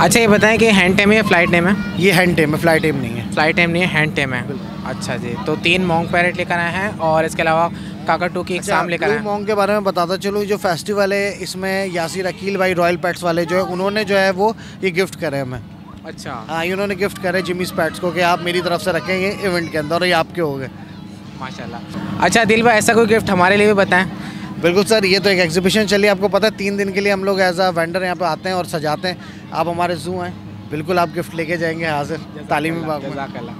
अच्छा ये बताएँ कि हैंड टेम है या फ़्लाइट टेम है? ये हैंड टेम है फ़्लाइट टेम नहीं है। फ़्लाइट टेम नहीं है हैंड टेम है। अच्छा जी तो तीन मॉन्ग पैरेट लेकर आए हैं और इसके अलावा काकाटू की एग्ज़ाम लेकर आए हैं। मॉन्ग के बारे में बताता चलूँ जो फेस्टिवल है इसमें यासिर अकील भाई रॉयल पैट्स वाले जो है उन्होंने जो है वो ये गिफ्ट करे हमें। अच्छा। हाँ इन्होंने गिफ्ट करे जिमीज पैट्स को कि आप मेरी तरफ़ से रखें ये इवेंट के अंदर और ये आपके हो गए। माशाल्लाह। अच्छा दिल भाई ऐसा कोई गिफ्ट हमारे लिए भी बताएँ? बिल्कुल सर ये तो एक एग्जीबिशन चली आपको पता है तीन दिन के लिए हम लोग एज अ वेंडर यहाँ पे आते हैं और सजाते हैं। आप हमारे जू हैं। बिल्कुल आप गिफ्ट लेके जाएँगे हाजिर तालीमी बाग में।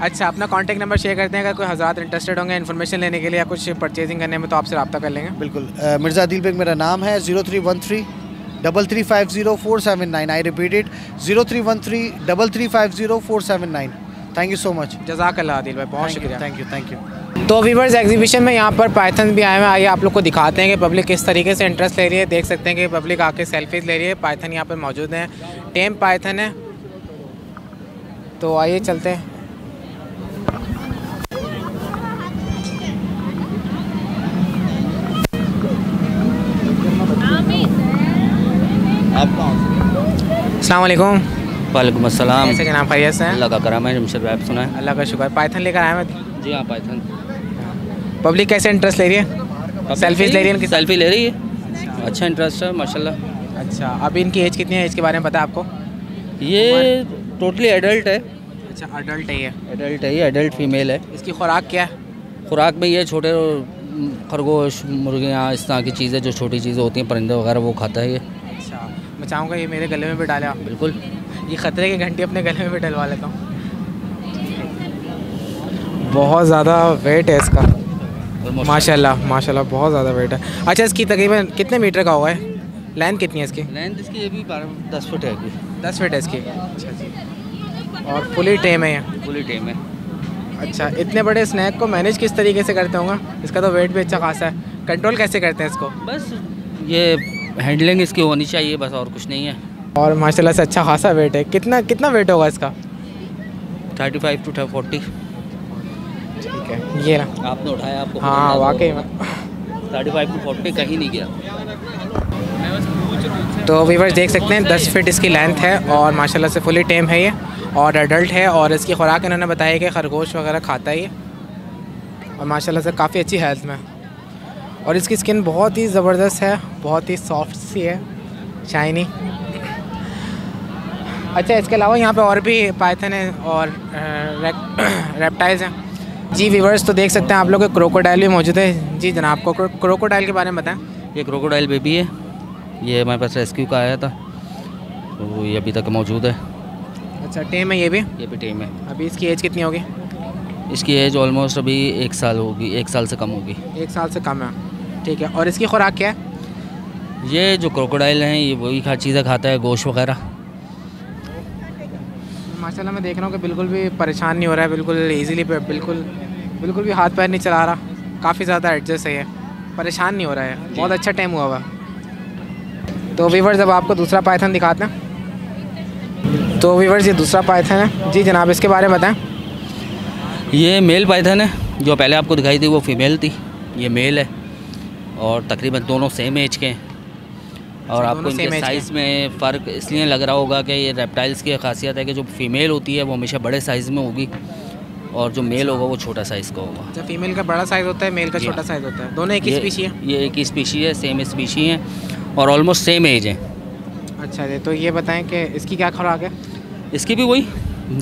अच्छा अपना कांटेक्ट नंबर शेयर करते हैं अगर कोई हज़रात इंटरेस्टेड होंगे इन्फॉर्मेशन लेने के लिए या कुछ परचेजिंग करने में तो आपसे रब्ता कर लेंगे। बिल्कुल। मिर्ज़ा दिल बेग मेरा नाम है zero three one three double three five zero four seven nine. I repeat it zero three one three double three five zero four seven nine. Thank you so much जज़ाकल्लाह दिल भाई बहुत शुक्रिया। थैंक यू थैंक यू तो viewers exhibition में यहाँ पर Python भी आए हैं। आइए आप लोग को दिखाते हैं कि पब्लिक किस तरीके से इंटरेस्ट ले रही है। देख सकते हैं कि पब्लिक आके सेल्फीज ले रही है। पाइथन यहाँ पर मौजूद हैं। टेम पाइथन है। तो आइए चलते हैं। अस्सलाम वालेकुम। कैसे नाम खैरियत से हैं? अल्लाह का करम है जमशेद भाई सुना है। अल्लाह का शुक्र पाइथन लेकर आए हैं? जी हाँ पाइथन पब्लिक कैसे इंटरेस्ट ले रही है? सेल्फीज ले रही है इनकी? सेल्फी ले रही है। अच्छा इंटरेस्ट है माशाल्लाह। अच्छा अभी इनकी एज कितनी है? इसके बारे में पता है आपको? ये टोटली एडल्ट है। अच्छा अडल्ट है ये। एडल्ट है ये एडल्ट फीमेल है। इसकी खुराक क्या है? खुराक में ये छोटे खरगोश मुर्गियाँ इस तरह की चीज़ें जो छोटी चीज़ें होती हैं परिंदे वगैरह वो खाता है ये। अच्छा मैं चाहूँगा ये मेरे गले में भी डाले आप। बिल्कुल। ये ख़तरे की घंटी अपने गले में भी डलवा लेता हूँ। बहुत ज़्यादा वेट है इसका। माशाल्लाह माशाल्लाह बहुत ज़्यादा वेट है। अच्छा इसकी तकरीबन कितने मीटर का होगा है लेंथ कितनी है इसकी? लेंथ इसकी ये भी बारह दस फुट है दस फीट है इसकी। अच्छा जी और फुली टेम है फुली टेम है। अच्छा इतने बड़े स्नैक को मैनेज किस तरीके से करते होंगे? इसका तो वेट भी अच्छा खासा है। कंट्रोल कैसे करते हैं इसको? बस ये हैंडलिंग इसकी होनी चाहिए बस और कुछ नहीं है। और माशाल्लाह से अच्छा खासा वेट है। कितना कितना वेट होगा इसका? थर्टी फाइव टू फोर्टी है। ये ना। आपने उठाया आपको हाँ वाकई में। थर्टी फाइव टू फोर्टी कहीं नहीं गया। तो वीवर्स देख सकते हैं दस फीट इसकी लेंथ है और माशाल्लाह से फुली टेम है ये और एडल्ट है और इसकी खुराक इन्होंने बताया कि खरगोश वगैरह खाता है ये। और माशाल्लाह से काफ़ी अच्छी हेल्थ में। और इसकी स्किन बहुत ही ज़बरदस्त है बहुत ही सॉफ्ट सी है शाइनी अच्छा इसके अलावा यहाँ पे और भी पाइथन है और रेप्टाइज हैं। जी वीवर्स तो देख सकते हैं आप लोग क्रोकोडाइल भी मौजूद है। जी जनाब को क्रोकोडाइल के बारे में बताएँ। ये क्रोकोडाइल बेबी है। ये हमारे पास रेस्क्यू का आया था। तो ये अभी तक मौजूद है। अच्छा टेम है ये भी? ये भी टेम है। अभी इसकी एज कितनी होगी? इसकी एज ऑलमोस्ट अभी एक साल होगी एक साल से कम होगी। एक साल से कम है। ठीक है और इसकी खुराक क्या है? ये जो क्रोकोडाइल हैं ये वही खा चीज़ें खाता है गोश्त वगैरह। माशाल्लाह मैं देख रहा हूँ कि बिल्कुल भी परेशान नहीं हो रहा है बिल्कुल इजीली बिल्कुल बिल्कुल भी हाथ पैर नहीं चला रहा। काफ़ी ज़्यादा एडजस्ट है ये। परेशान नहीं हो रहा है। बहुत अच्छा टाइम हुआ हुआ। तो वीवर्स अब आपको दूसरा पाइथन दिखाते हैं। तो वीवर्स ये दूसरा पाइथन है। जी जनाब इसके बारे में बताएँ। ये मेल पाइथन है। जो पहले आपको दिखाई थी वो फीमेल थी। ये मेल है। और तकरीबन दोनों सेम एज के हैं। और अच्छा, आपको दोनों इनके साइज़ में फ़र्क इसलिए लग रहा होगा कि ये रेप्टाइल्स की खासियत है कि जो फीमेल होती है वो हमेशा बड़े साइज़ में होगी। और जो मेल होगा वो छोटा साइज़ का होगा। अच्छा फीमेल का बड़ा साइज़ होता है मेल का छोटा। साइज़ होता है। दोनों एक ही स्पीशी है? ये एक ही स्पीशी है सेम स्पीशी है और ऑलमोस्ट सेम एज है। अच्छा जी तो ये बताएँ कि इसकी क्या खुराक है? इसकी भी वही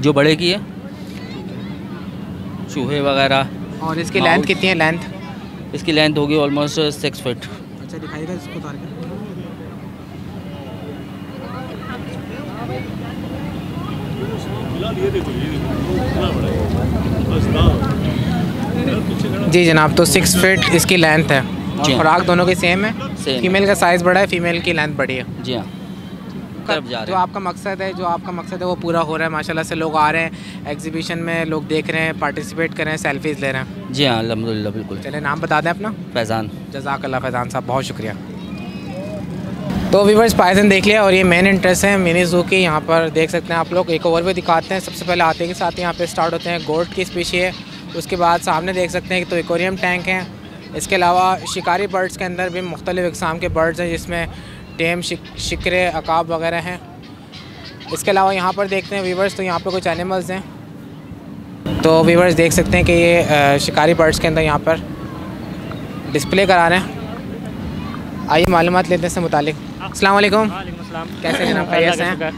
जो बड़े की है। चूहे वगैरह और इसकी लेंथ कितनी है? लेंथ इसकी लेंथ होगी ऑलमोस्ट सिक्स फिट अच्छा दिखाइएगा इसको उतार के। जी जनाब तो सिक्स फीट इसकी लेंथ है। और। खुराक दोनों की सेम है? Same फीमेल का साइज़ बड़ा है फीमेल की लेंथ बड़ी है। जी हाँ। तरफ़ जा रहे हैं। आपका मकसद है जो आपका मकसद है वो पूरा हो रहा है। माशाल्लाह से लोग आ रहे हैं एग्जीबिशन में लोग देख रहे हैं पार्टिसिपेट कर रहे हैं सेल्फीज़ ले रहे हैं। जी हाँ अलहमदिल्ला बिल्कुल। चले नाम बता दें अपना। फैज़ान। जजाकल्ला फैज़ान साहब बहुत शुक्रिया। तो वीवर्स पायथन देख लिया और ये मेन इंटरेस्ट है मिनी जू की यहाँ पर देख सकते हैं आप लोग। एक ओवर भी दिखाते हैं सबसे पहले आते के साथ यहाँ पे स्टार्ट होते हैं गोल्ड की स्पीशी है उसके बाद सामने देख सकते हैं कि तो एकोरियम टैंक हैं। इसके अलावा शिकारी बर्ड्स के अंदर भी मुख्तलिफ़ इकसाम के बर्ड्स हैं जिसमें टेम शिक, शिकरे अकाब वगैरह हैं। इसके अलावा यहाँ पर देखते हैं वीवर्स तो यहाँ पर कुछ एनिमल्स हैं। तो वीवर्स देख सकते हैं कि ये शिकारी बर्ड्स के अंदर यहाँ पर डिस्प्ले करा रहे हैं। आइए मालूम लेते हैं इससे मुतालिक। अस्सलाम वालेकुम कैसे हैं आप खैरियत हैं?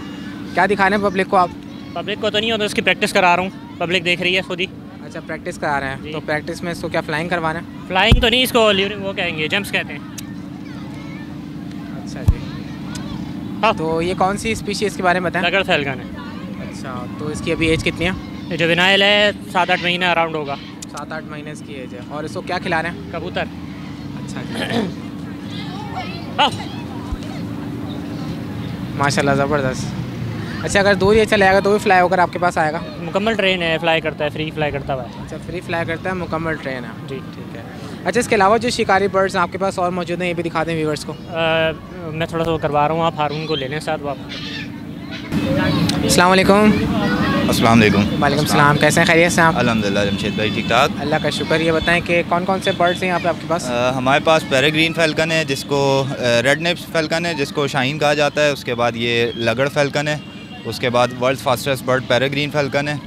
क्या दिखा रहे हैं पब्लिक को आप? पब्लिक को तो नहीं होता उसकी प्रैक्टिस करा रहा हूँ। पब्लिक देख रही है खुद ही। अच्छा प्रैक्टिस करा रहे हैं। तो प्रैक्टिस में इसको क्या फ्लाइंग करवा रहे हैं? फ्लाइंग तो नहीं इसको वो कहेंगे जंप्स कहते हैं। अच्छा जी। हाँ। तो ये कौन सी स्पीशी इसके बारे में बताएँ? लगड़ फैलगन है। अच्छा तो इसकी अभी एज कितनी है? ये जो विनाइल है सात आठ महीने अराउंड होगा। सात आठ महीने इसकी एज है। और इसको क्या खिला रहे हैं? कबूतर। अच्छा जी। हाँ। माशाल्लाह ज़बरदस्त। अच्छा अगर दूर ये आएगा तो भी फ्लाई होकर आपके पास आएगा? मुकम्मल ट्रेन है फ्लाई करता है फ्री फ्लाई करता हुआ है। अच्छा फ्री फ्लाई करता है मुकम्मल ट्रेन है। जी। ठीक है। अच्छा इसके अलावा जो शिकारी बर्ड्स आपके पास और मौजूद हैं ये भी दिखा दें व्यूवर्स को। आ, मैं थोड़ा सा करवा रहा हूँ आप हारून को ले लें साथ वापस। अस्सलाम अस्सलाम वालेकुम वालेकुम सलाम कैसे हैं खैरियत से आप अल्हम्दुलिल्लाह जमशेद भाई ठीक ठाक? अल्लाह का शुक्र। ये बताएँ कि कौन कौन से बर्ड्स हैं यहाँ पे आपके पास? अ, हमारे पास पैराग्रीन फैल्कन है जिसको रेड नेप फैल्कन है जिसको शाहीन कहा जाता है। उसके बाद ये लगड़ फैल्कन है। उसके बाद world fastest bird peregrine falcon है।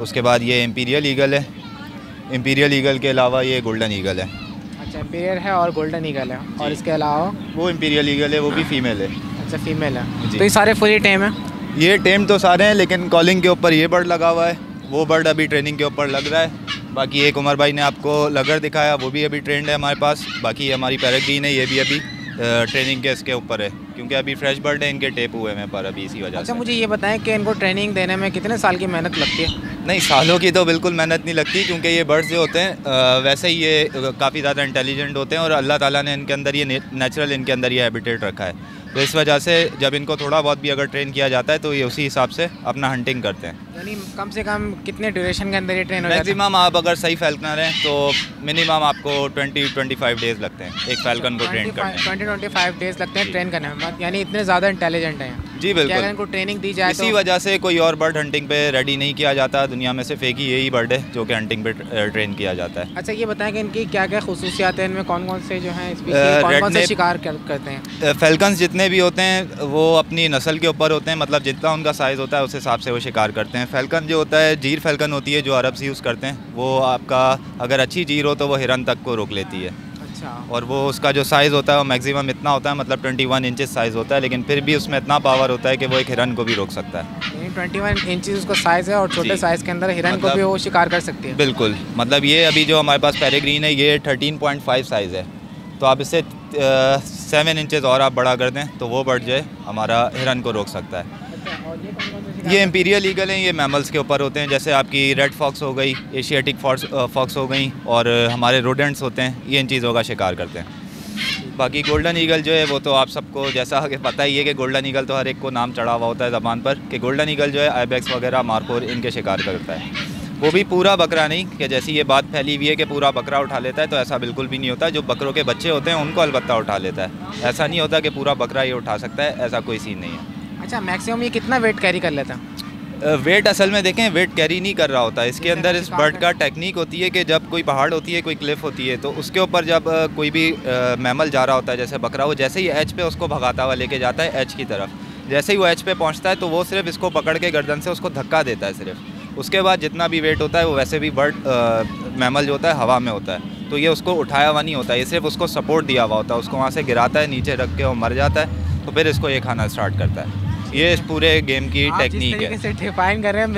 उसके बाद ये इम्पीरियल ईगल है। इम्पीरियल ईगल के अलावा ये गोल्डन ईगल है। अच्छा एम्पीरियर है और गोल्डन ईगल है। और इसके अलावा? वो इम्पीरियल ईगल है वो भी फ़ीमेल है। अच्छा फीमेल है। तो ये सारे फुली टेम है? ये टेम तो सारे हैं लेकिन कॉलिंग के ऊपर ये बर्ड लगा हुआ है। वो बर्ड अभी ट्रेनिंग के ऊपर लग रहा है। बाकी एक उमर भाई ने आपको लगर दिखाया वो भी अभी ट्रेंड है हमारे पास। बाकी ये हमारी पैराग्रीन है ये भी अभी ट्रेनिंग के इसके ऊपर है। क्योंकि अभी फ्रेश बर्ड है इनके टेप हुए हैं पर अभी इसी वजह अच्छा से। मुझे ये बताएँ कि इनको ट्रेनिंग देने में कितने साल की मेहनत लगती है? नहीं सालों की तो बिल्कुल मेहनत नहीं लगती क्योंकि ये बर्ड्स जो होते हैं वैसे ही ये काफ़ी ज़्यादा इंटेलिजेंट होते हैं और अल्लाह ताला ने इनके अंदर ये नेचुरल इनके अंदर ये हैबिटेट रखा है। तो इस वजह से जब इनको थोड़ा बहुत भी अगर ट्रेन किया जाता है तो ये उसी हिसाब से अपना हंटिंग करते हैं। यानी कम से कम कितने ड्यूरेशन के अंदर ये ट्रेन हो जाता है? मैक्सिमम आप अगर सही फैल्कनर हैं तो मिनिमम आपको 20 25 डेज़ लगते हैं एक फैलकन को ट्रेन करने में। ट्वेंटी ट्वेंटी फाइव डेज़ लगते हैं ट्रेन करने में। यानी इतने ज़्यादा इंटेलिजेंट हैं। जी बिल्कुल। इनको ट्रेनिंग दी जाए इसी तो? वजह से कोई और बर्ड हंटिंग पे रेडी नहीं किया जाता। दुनिया में सिर्फ़ एक ही यही बर्ड है जो कि हंटिंग पे ट्रेन किया जाता है। अच्छा ये बताएँ कि इनकी क्या क्या खसूसियात हैं? इनमें कौन कौन से जो हैं कौन कौन से शिकार कर, करते हैं? फेल्कन्स जितने भी होते हैं वो अपनी नस्ल के ऊपर होते हैं। मतलब जितना उनका साइज़ होता है उस हिसाब से वो शिकार करते हैं। फेल्कन जो होता है जीर फेल्कन होती है जो अरब से यूज़ करते हैं। वो आपका अगर अच्छी जीर हो तो वो हिरन तक को रोक लेती है। अच्छा। और वो उसका जो साइज़ होता है वो मैक्सिमम इतना होता है मतलब 21 वन इंचज़ साइज़ होता है लेकिन फिर भी उसमें इतना पावर होता है कि वो एक हिरन को भी रोक सकता है। ट्वेंटी वन इंचज़ उसका साइज़ है और छोटे साइज़ के अंदर हिरन मतलब, को मतलब- भी वो शिकार कर सकती है। बिल्कुल। मतलब ये अभी जो हमारे पास पैरेग्रीन है ये 13.5 साइज़ है। तो आप इससे सेवन इंचज़ और आप बड़ा कर दें तो वो बर्ड जो है हमारा हिरन को रोक सकता है। ये इम्पीरियल ईगल हैं, ये मैमल्स के ऊपर होते हैं, जैसे आपकी रेड फॉक्स हो गई एशियाटिक फॉक्स हो गई, और हमारे रोडेंट्स होते हैं, ये इन चीज़ों का शिकार करते हैं। बाकी गोल्डन ईगल जो है, वो तो आप सबको जैसा कि पता ही है कि गोल्डन ईगल तो हर एक को नाम चढ़ा हुआ होता है ज़बान पर, कि गोल्डन ईगल जो है आईबैक्स वगैरह मारकोर इनके शिकार करता है। वो भी पूरा बकरा नहीं, कि जैसी ये बात फैली हुई है कि पूरा बकरा उठा लेता है तो ऐसा बिल्कुल भी नहीं होता। जो बकरों के बच्चे होते हैं, उनको अलबत्ता उठा लेता है। ऐसा नहीं होता कि पूरा बकरा ये उठा सकता है, ऐसा कोई सीन नहीं है। अच्छा मैक्सिमम ये कितना वेट कैरी कर लेता? है वेट असल में देखें वेट कैरी नहीं कर रहा होता। इसके अंदर इस बर्ड का टेक्निक होती है कि जब कोई पहाड़ होती है कोई क्लिफ होती है तो उसके ऊपर जब कोई भी मैमल जा रहा होता है जैसे बकरा वो जैसे ही एच पे उसको भगाता हुआ लेके जाता है एच की तरफ़। जैसे ही वो एच पे पहुँचता है तो वो सिर्फ़ इसको पकड़ के गर्दन से उसको धक्का देता है सिर्फ़। उसके बाद जितना भी वेट होता है वो वैसे भी बर्ड मैमल जो होता है हवा में होता है। तो ये उसको उठाया हुआ नहीं होता ये सिर्फ़ उसको सपोर्ट दिया हुआ होता है। उसको वहाँ से गिराता है नीचे रख के वो मर जाता है तो फिर इसको ये खाना स्टार्ट करता है। ये इस पूरे गेम की टेक्निक है। से डिफाइन कर रहे हैं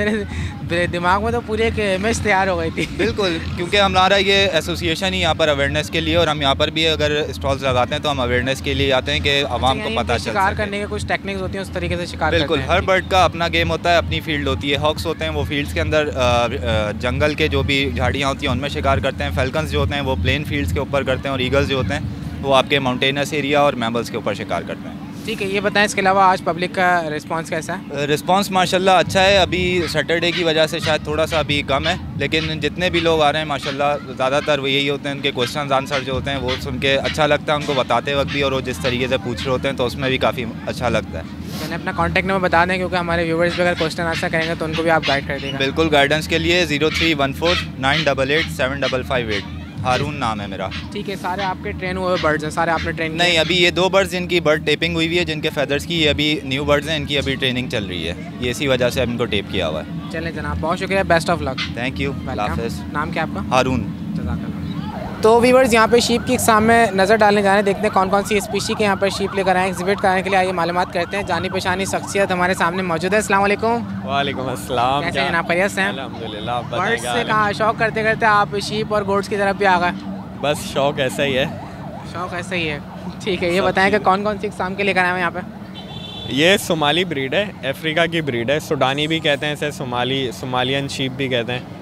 मेरे दिमाग में तो पूरी एक इमेज तैयार हो गई थी। बिल्कुल क्योंकि हमारा ये एसोसिएशन ही यहाँ पर अवेयरनेस के लिए और हम यहाँ पर भी अगर स्टॉल्स लगाते हैं तो हम अवेयरनेस के लिए आते हैं कि आवाम को पता चल शिकार करने के कुछ टेक्निक्स होती हैं उस तरीके से शिकार बिल्कुल हर बर्ड का अपना गेम होता है अपनी फ़ील्ड होती है। हॉक्स होते हैं वो फील्ड्स के अंदर जंगल के जो भी झाड़ियाँ होती हैं उनमें शिकार करते हैं। फेल्कन्स जो होते हैं वो प्लेन फील्ड्स के ऊपर करते हैं और ईगल्स जो होते हैं वो आपके माउंटेनस एरिया और मैमल्स के ऊपर शिकार करते हैं। ठीक है ये बताएँ इसके अलावा आज पब्लिक का रिस्पांस कैसा है? रिस्पांस माशाल्लाह अच्छा है। अभी सैटरडे की वजह से शायद थोड़ा सा अभी कम है लेकिन जितने भी लोग आ रहे हैं माशाल्लाह ज़्यादातर वो यही होते हैं उनके क्वेश्चन आंसर जो होते हैं वो सुन के अच्छा लगता है उनको बताते वक्त भी और वो जिस तरीके से पूछ रहे होते हैं तो उसमें भी काफ़ी अच्छा लगता है। मैंने अपना कॉन्टैक्ट नंबर बता दें क्योंकि हमारे व्यूवर्स भी अगर क्वेश्चन आंसर करेंगे तो उनको भी आप गाइड कर देंगे। बिल्कुल गाइडेंस के लिए zero three one four nine double eight seven double five eight Haroon नाम है मेरा। ठीक है सारे आपके ट्रेन हुए बर्ड्स हैं सारे आपने ट्रेन नहीं अभी ये दो बर्ड्स जिनकी बर्ड टेपिंग हुई हुई है जिनके फेदर्स की ये अभी न्यू बर्ड्स हैं इनकी अभी ट्रेनिंग चल रही है। ये इसी वजह से इनको टेप किया हुआ है। चले जनाब बहुत शुक्रिया best of luck thank you नाम क्या आपका? हारून। तो वीवर्स यहाँ पे शीप की इकसाम में नज़र डालने जा रहे हैं। देखते हैं कौन कौन सी स्पीशी के यहाँ पर शीप लेकर आए एग्जिबिट कराने के लिए आइए मालूम करते हैं। जानी पहचानी शख्सियत हमारे सामने मौजूद है। अस्सलाम वालेकुम। वालेकुम कैसे जनाब खैरियत से हैं? अल्हम्दुलिल्लाह आप बर्ड्स से कहाँ शौक करते करते आप शीप और गोड्स की तरफ़ भी आ गए। बस शौक ऐसा ही है। शौक ऐसा ही है। ठीक है ये बताएँ कि कौन कौन सी इकसाम के लेकर आए हैं यहाँ पे? ये सोमाली ब्रीड है अफ्रीका की ब्रीड है सुडानी भी कहते हैं इसे सोमाली सोमालियन शीप भी कहते हैं।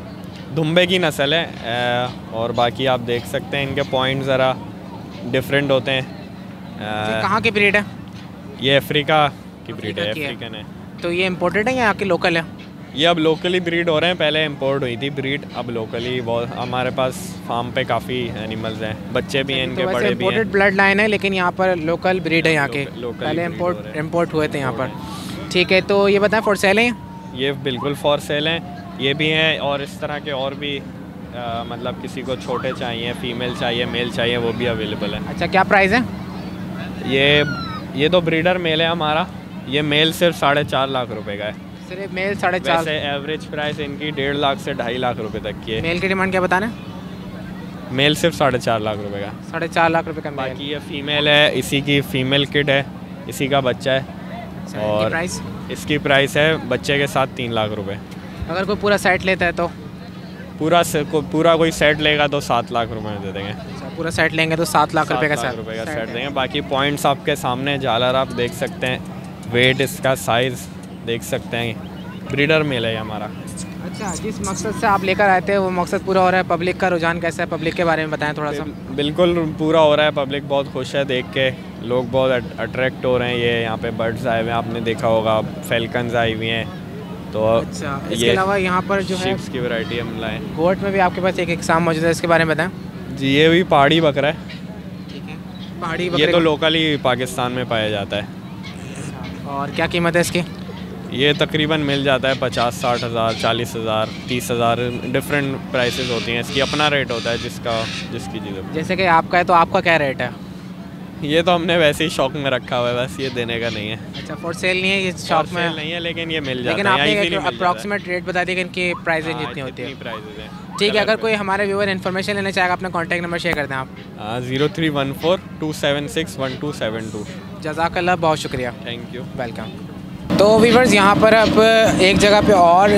दुम्बे की नस्ल है और बाकी आप देख सकते हैं इनके पॉइंट ज़रा डिफरेंट होते हैं। कहाँ की ब्रीड है? ये अफ्रीका की ब्रीड है। अफ्रीकन है। तो ये इम्पोर्टेड है या यहाँ की लोकल है? ये अब लोकली ब्रीड हो रहे हैं पहले इम्पोर्ट हुई थी ब्रीड अब लोकली बहुत हमारे पास फार्म पे काफ़ी एनिमल्स हैं। बच्चे भी हैं तो इनके वैसे बड़े भी हैं। ब्लड लाइन है लेकिन यहाँ पर लोकल ब्रीड है यहाँ के। पहले इम्पोर्ट इम्पोर्ट हुए थे यहाँ पर। ठीक है तो ये बताएँ फॉर सेल है ये? बिल्कुल फॉर सेल हैं। ये भी हैं और इस तरह के और भी अ, मतलब किसी को छोटे चाहिए फीमेल चाहिए मेल चाहिए वो भी अवेलेबल है। अच्छा क्या प्राइस है? ये ये तो ब्रीडर मेल है हमारा। ये मेल सिर्फ़ साढ़े चार लाख रुपए का है। सिर्फ़ मेल साढ़े चार। एवरेज प्राइस इनकी डेढ़ लाख से ढाई लाख रुपए तक की है। मेल की डिमांड क्या बताना मेल सिर्फ़ साढ़े चार लाख रुपए का। साढ़े चार लाख रुपए का बाकी ये फीमेल है इसी की फीमेल किड है इसी का बच्चा है। और प्राइस इसकी प्राइस है बच्चे के साथ तीन लाख रुपए। अगर कोई पूरा सेट लेता है तो? पूरा से, को, पूरा कोई सेट लेगा तो सात लाख रुपए दे देंगे। अच्छा, पूरा सेट लेंगे तो सात लाख रुपए का सेट रुपए का सेट देंगे। बाकी पॉइंट्स आपके सामने झालर आप देख सकते हैं। वेट इसका साइज़ देख सकते हैं। ब्रीडर मेल है हमारा। अच्छा जिस मकसद से आप लेकर आए थे वो मकसद पूरा हो रहा है पब्लिक का? रुझान कैसा है पब्लिक के बारे में बताएँ थोड़ा सा। बिल्कुल पूरा हो रहा है। पब्लिक बहुत खुश है देख के। लोग बहुत अट्रैक्ट हो रहे हैं ये। यहाँ पे बर्ड्स आए हुए हैं आपने देखा होगा। फेल्कन्स आई हुई हैं। तो अच्छा इसके अलावा यहाँ पर जो है की वैरायटी हम लाए। गोट में भी आपके पास एक एग्ज़ाम मौजूद है इसके बारे में बताएँ। जी ये भी पहाड़ी बकरा है। ठीक है। पहाड़ी ये तो लोकल ही पाकिस्तान में पाया जाता है। और क्या कीमत है इसकी? ये तकरीबन मिल जाता है पचास साठ हज़ार चालीस हज़ार तीस हज़ार डिफरेंट प्राइसेस होती हैं। इसकी अपना रेट होता है जिसका जिसकी चीज़ें जैसे कि आपका है तो आपका क्या रेट है? ये तो हमने वैसे ही शौक में रखा हुआ है बस ये देने का नहीं है। अच्छा फॉर सेल नहीं है ये शॉप में? नहीं है लेकिन ये मिल जाता लेकिन आपने। अप्रॉक्सीमेट रेट बता दिया कि इनकी प्राइस रेंज हाँ, जितनी होती है। ठीक है अगर कोई हमारे व्यूअर इन्फॉर्मेशन लेना चाहेगा अपना कॉन्टैक्ट नंबर शेयर कर दें आप। Zero three one four two seven six one two seven two जजाकल्ला बहुत शुक्रिया। थैंक यू वेलकम तो वीवर्स यहाँ पर अब एक जगह पे और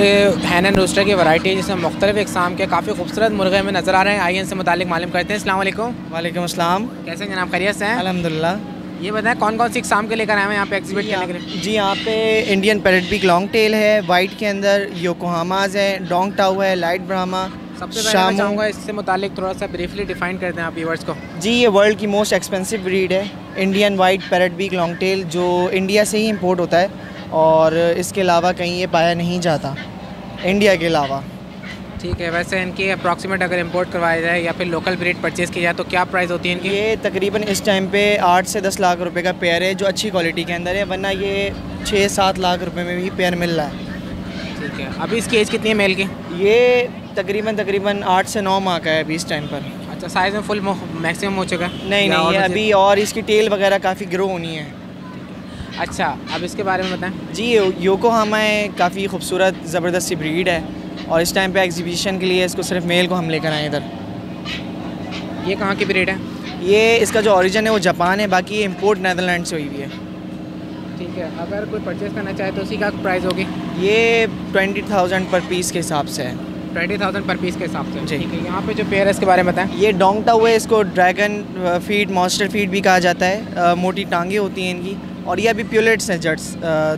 हैन एंड रोस्टर की वैरायटी है जिसमें मुख्तलिफ़ इकसाम के काफ़ी खूबसूरत मुर्गे में नज़र आ रहे हैं। आइए इनसे मुतालिक मालूम करते हैं। अस्सलाम वालेकुम। वालेकुम अस्सलाम। कैसे हैं जनाब? खैरियत से हैं? अल्हम्दुलिल्लाह। ये बताएँ कौन कौन सी इकसाम के लेकर आए हैं यहाँ पे एग्जिबिट करने के लिए? जी यहाँ पे Indian parrot big long tail है वाइट के अंदर योकोहामाज है डोंग टाउ है लाइट ब्राह्मा सबसे पहले मैं चाहूँगा इससे मुतालिक थोड़ा सा ब्रीफली डिफाइन कर दें आप व्यूवर्स को। जी ये वर्ल्ड की मोस्ट एक्सपेंसिव ब्रीड है Indian white parrot big long tail जो इंडिया से ही इंपोर्ट होता है। और इसके अलावा कहीं ये पाया नहीं जाता इंडिया के अलावा। ठीक है वैसे इनकी अप्रॉक्सीमेट अगर इंपोर्ट करवाया जाए या फिर लोकल ब्रीड परचेज़ की जाए तो क्या प्राइस होती है इनकी? ये तकरीबन इस टाइम पे आठ से दस लाख रुपए का पेयर है जो अच्छी क्वालिटी के अंदर है वरना ये छः सात लाख रुपए में भी पेयर मिल रहा है। ठीक है अभी इसकी एज कितनी है मेल की? ये तकरीबन तकरीबन आठ से नौ माह का है अभी इस टाइम पर। अच्छा साइज़ में फुल मैक्सिमम हो चुका है? नहीं नहीं अभी और इसकी टेल वगैरह काफ़ी ग्रो होनी है। अच्छा अब इसके बारे में बताएँ। जी योको हमें काफ़ी खूबसूरत ज़बरदस्त सी ब्रीड है और इस टाइम पे एग्जीबिशन के लिए इसको सिर्फ़ मेल को हम लेकर आए इधर। ये कहाँ की ब्रीड है? ये इसका जो ओरिजिन है वो जापान है बाकी ये इम्पोर्ट नैदरलैंड से हुई हुई है। ठीक है अगर कोई परचेज़ करना चाहे तो उसी का प्राइस होगी। ये ट्वेंटी थाउज़ेंड पर पीस के हिसाब से है। ट्वेंटी थाउज़ेंड पर पीस के हिसाब से। ठीक है यहाँ पे जो पेयर है इसके बारे में बताएँ। ये डोंगटा हुआ है इसको ड्रैगन फ़ीड मॉस्टर फ़ीड भी कहा जाता है। अ, मोटी टांगे होती हैं इनकी। और ये अभी प्योलेट्स हैं जट्स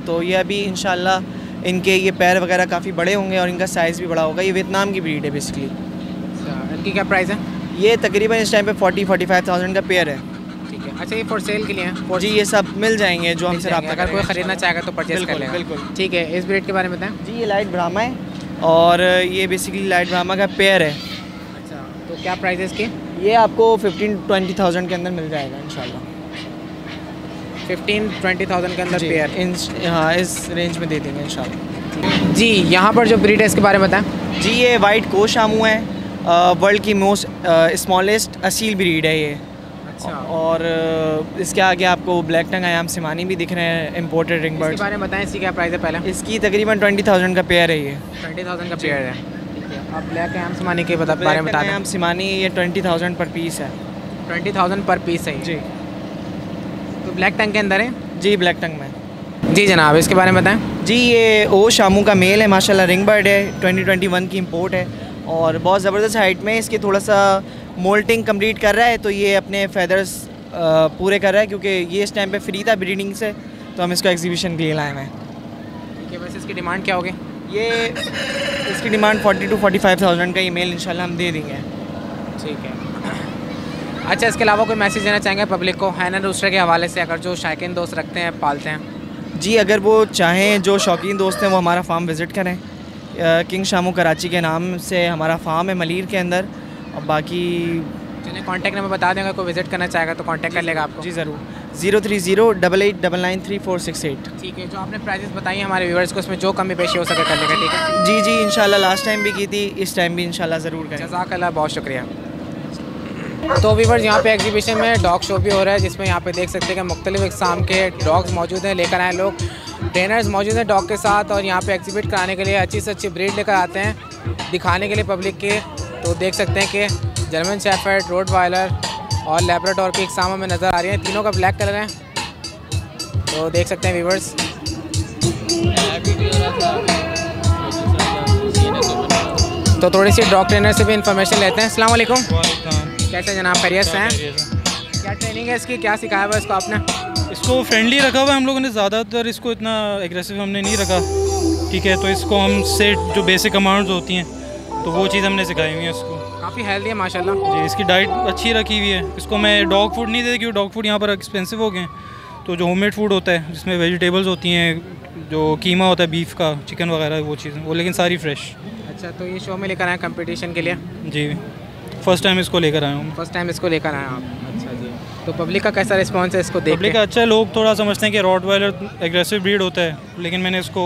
तो ये अभी इंशाल्लाह इनके ये पैर वगैरह काफ़ी बड़े होंगे और इनका साइज़ भी बड़ा होगा। ये वियतनाम की ब्रीड है बेसिकली अच्छा इनकी क्या प्राइस है? ये तकरीबन इस टाइम पे फोर्टी फोर्टी फाइव थाउज़ेंड का पेयर है। ठीक है। अच्छा ये फॉर सेल के लिए है? जी ये सब मिल जाएँगे जो हमसे। रब्ता अगर कोई ख़रीदना चाहेगा तो परचेज़ कर लेगा। बिल्कुल। ठीक है इस ब्रीड के बारे में बताएँ। जी ये लाइट ब्राह्मा है और ये बेसिकली लाइट ब्राह्मा का पेयर है। अच्छा तो क्या प्राइस है इसके? ये आपको फिफ्टीन ट्वेंटी थाउज़ेंड के अंदर मिल जाएगा इंशाल्लाह। फिफ्टीन ट्वेंटी थाउज़ेंड के अंदर पेयर इन हाँ इस रेंज में दे देंगे इंशाल्लाह जी यहाँ पर जो ब्रीड है इसके बारे में बताएँ। जी ये वाइट कोशामू है वर्ल्ड की मोस्ट स्मॉलेस्ट असील ब्रीड है ये। अच्छा। और इसके आगे आपको ब्लैक टंग आयाम सिमानी भी दिख रहे हैं इम्पोर्टेड रिंग इसके बर्ड्स बारे में बताएँ इसकी क्या प्राइस है पहले? इसकी तकरीबन ट्वेंटी थाउज़ेंड का पेयर है ये। ट्वेंटी थाउज़ेंड का पेयर है। अब ब्लैक एम समानी के बता बारे में बता आयाम सिमानी ये ट्वेंटी थाउज़ेंड पर पीस है। ट्वेंटी थाउज़ेंड पर पीस है जी। तो ब्लैक टंग के अंदर है? जी ब्लैक टंग में। जी जनाब इसके बारे में बताएँ। जी ये ओ शामू का मेल है माशाल्लाह रिंग बर्ड है 2021 की इंपोर्ट है। और बहुत ज़बरदस्त हाइट में इसके थोड़ा सा मोल्टिंग कंप्लीट कर रहा है तो ये अपने फैदर्स पूरे कर रहा है क्योंकि ये इस टाइम पे फ्री था ब्रीडिंग से तो हम इसको एग्जीबिशन के लिए लाए हैं। ठीक है वैसे इसकी डिमांड क्या होगी ये इसकी डिमांड 40 टू 45 थाउज़ेंड का मेल इंशाल्लाह हम दे देंगे। ठीक है। अच्छा इसके अलावा कोई मैसेज देना चाहेंगे पब्लिक को? हैना दूसरे के हवाले से अगर जो शायकीन दोस्त रखते हैं पालते हैं। जी अगर वो चाहें जो शौकीन दोस्त हैं वो हमारा फार्म विज़िट करें। किंग शामू कराची के नाम से हमारा फार्म है मलिर के अंदर। और बाकी चलिए कॉन्टैक्ट नंबर बता दें अगर कोई विज़िट करना चाहेगा तो कॉन्टैक्ट कर लेगा आपको। जी ज़रूर। Zero three zero double eight double nine three four six eight ठीक है जो आपने प्राइजेस बताई हैं हमारे व्यूअर्स को उसमें जो कमी पेशी हो सके कर लेगा ठीक है? जी जी इंशाल्लाह लास्ट टाइम भी की थी इस टाइम भी इंशाल्लाह ज़रूर करें। जज़ाकअल्लाह बहुत शुक्रिया। तो वीवर्स यहाँ पे एग्जीबिशन में डॉग शो भी हो रहा है, जिसमें यहाँ पे देख सकते हैं कि मुख्तलिफ़ इकसाम के डॉग्स मौजूद हैं, लेकर आए लोग। ट्रेनर्स मौजूद हैं डॉग के साथ और यहाँ पे एग्जीबिट कराने के लिए अच्छी से अच्छी ब्रीड लेकर आते हैं, दिखाने के लिए पब्लिक के। तो देख सकते हैं कि जर्मन शेफर्ड रोड वायलर और लेबराटोर की इकसाम हमें नज़र आ रही हैं। तीनों का ब्लैक कलर है। तो देख सकते हैं वीवर्स तो थोड़ी सी डॉग ट्रेनर से भी इंफॉर्मेशन लेते हैं। वालेकुम कैसे जनाब खैरियत से हैं? क्या ट्रेनिंग है? इसकी? क्या सिखाया हुआ इसको आपने? इसको फ्रेंडली रखा हुआ है हम लोगों ने ज़्यादातर इसको इतना एग्रेसिव हमने नहीं रखा। ठीक है तो इसको हम सेट जो बेसिक कमांड्स होती हैं तो वो चीज़ हमने सिखाई हुई है इसको। काफ़ी हेल्दी है माशाल्लाह। जी इसकी डाइट अच्छी रखी हुई है। इसको मैं डॉग फ़ूड नहीं देती क्योंकि डॉग फ़ूड यहाँ पर एक्सपेंसिव हो गए हैं। तो जो होममेड फ़ूड होता है जिसमें वेजिटेबल्स होती हैं जो कीमा होता है बीफ का चिकन वगैरह वो चीज़ें वो लेकिन सारी फ्रेश अच्छा तो ये शो में लेकर आए कंपटीशन के लिए? जी। फ़र्स्ट टाइम इसको लेकर आया हूँ। फ़र्स्ट टाइम इसको लेकर आए आप। अच्छा जी। तो पब्लिक का कैसा रिस्पॉन्स है इसको देख पब्लिक के? अच्छा है लोग थोड़ा समझते हैं कि रॉट वायलर एग्रेसिव ब्रीड होता है लेकिन मैंने इसको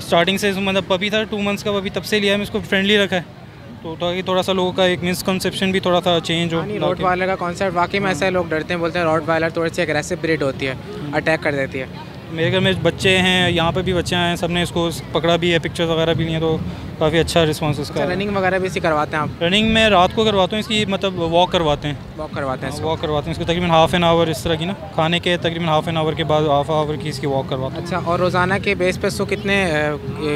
स्टार्टिंग से मतलब पपी था टू मंथ्स का पपी तब से लिया है मैं इसको फ्रेंडली रखा है। तो ताकि थोड़ा सा लोगों का एक मिसकनसेप्शन भी थोड़ा सा चेंज हो रॉड रोड वायलर का कॉन्सेप्ट वाकई में ऐसा है लोग डरते हैं बोलते हैं रॉड वायलर थोड़ी सी एग्रेसिव ब्रीड होती है अटैक कर देती है। मेरे घर में बच्चे हैं यहाँ पे भी बच्चे हैं सबने इसको पकड़ा भी है पिक्चर्स वगैरह भी लिए तो काफ़ी अच्छा रिस्पॉन्स इसका अच्छा रनिंग वगैरह भी इसी करवाते हैं आप? रनिंग में रात को करवाता हूँ इसकी मतलब वॉक करवाते हैं। वॉक करवाते हैं वॉक करवाते हैं इसको तकरीबन हाफ़ एन आवर इस तरह की ना खाने के तकरीबन हाफ़ एन आवर के बाद हाफ़ आवर की इसकी वॉक करवाते हैं। अच्छा और रोज़ाना के बेस पर इसको कितने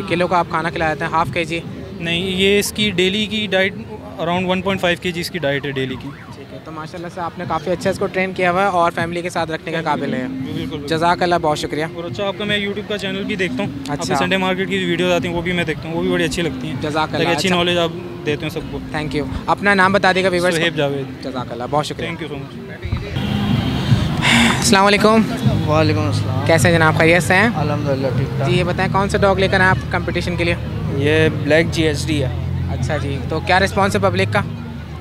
किलो का आप खाना खिलाते हैं? हाफ़ के जी नहीं ये इसकी डेली की diet around 1.5 point five K G इसकी डाइट है डेली की। है तो माशाल्लाह से आपने काफ़ी अच्छा इसको ट्रेन किया हुआ है और फैमिली के साथ रखने का काबिल है। बिल्कुल जजाक अल्लाह बहुत शुक्रिया। और अच्छा आपका मैं यूट्यूब का चैनल भी देखता हूँ। अच्छा। अच्छा। संडे मार्केट की वीडियोस आती हैं वो भी मैं देखता हूँ वो भी बड़ी अच्छी लगती हैं। जजाक अल्लाह अच्छी अच्छा। नॉलेज आप देते हैं सबको। थैंक यू अपना नाम बता देगा सुहेब जावेद। जजाक अल्लाह बहुत शुक्रिया। थैंक यू सो मच अस्सलाम वालेकुम। वालेकुम अस्सलाम। कैसे जनाब? खैरियत से हैं? अल्हम्दुलिल्लाह ठीक जी ये बताएँ कौन सा डॉग लेकर आए आप कंपटीशन के लिए? ये ब्लैक जी एस डी है। अच्छा जी तो क्या रिस्पॉन्स है पब्लिक का?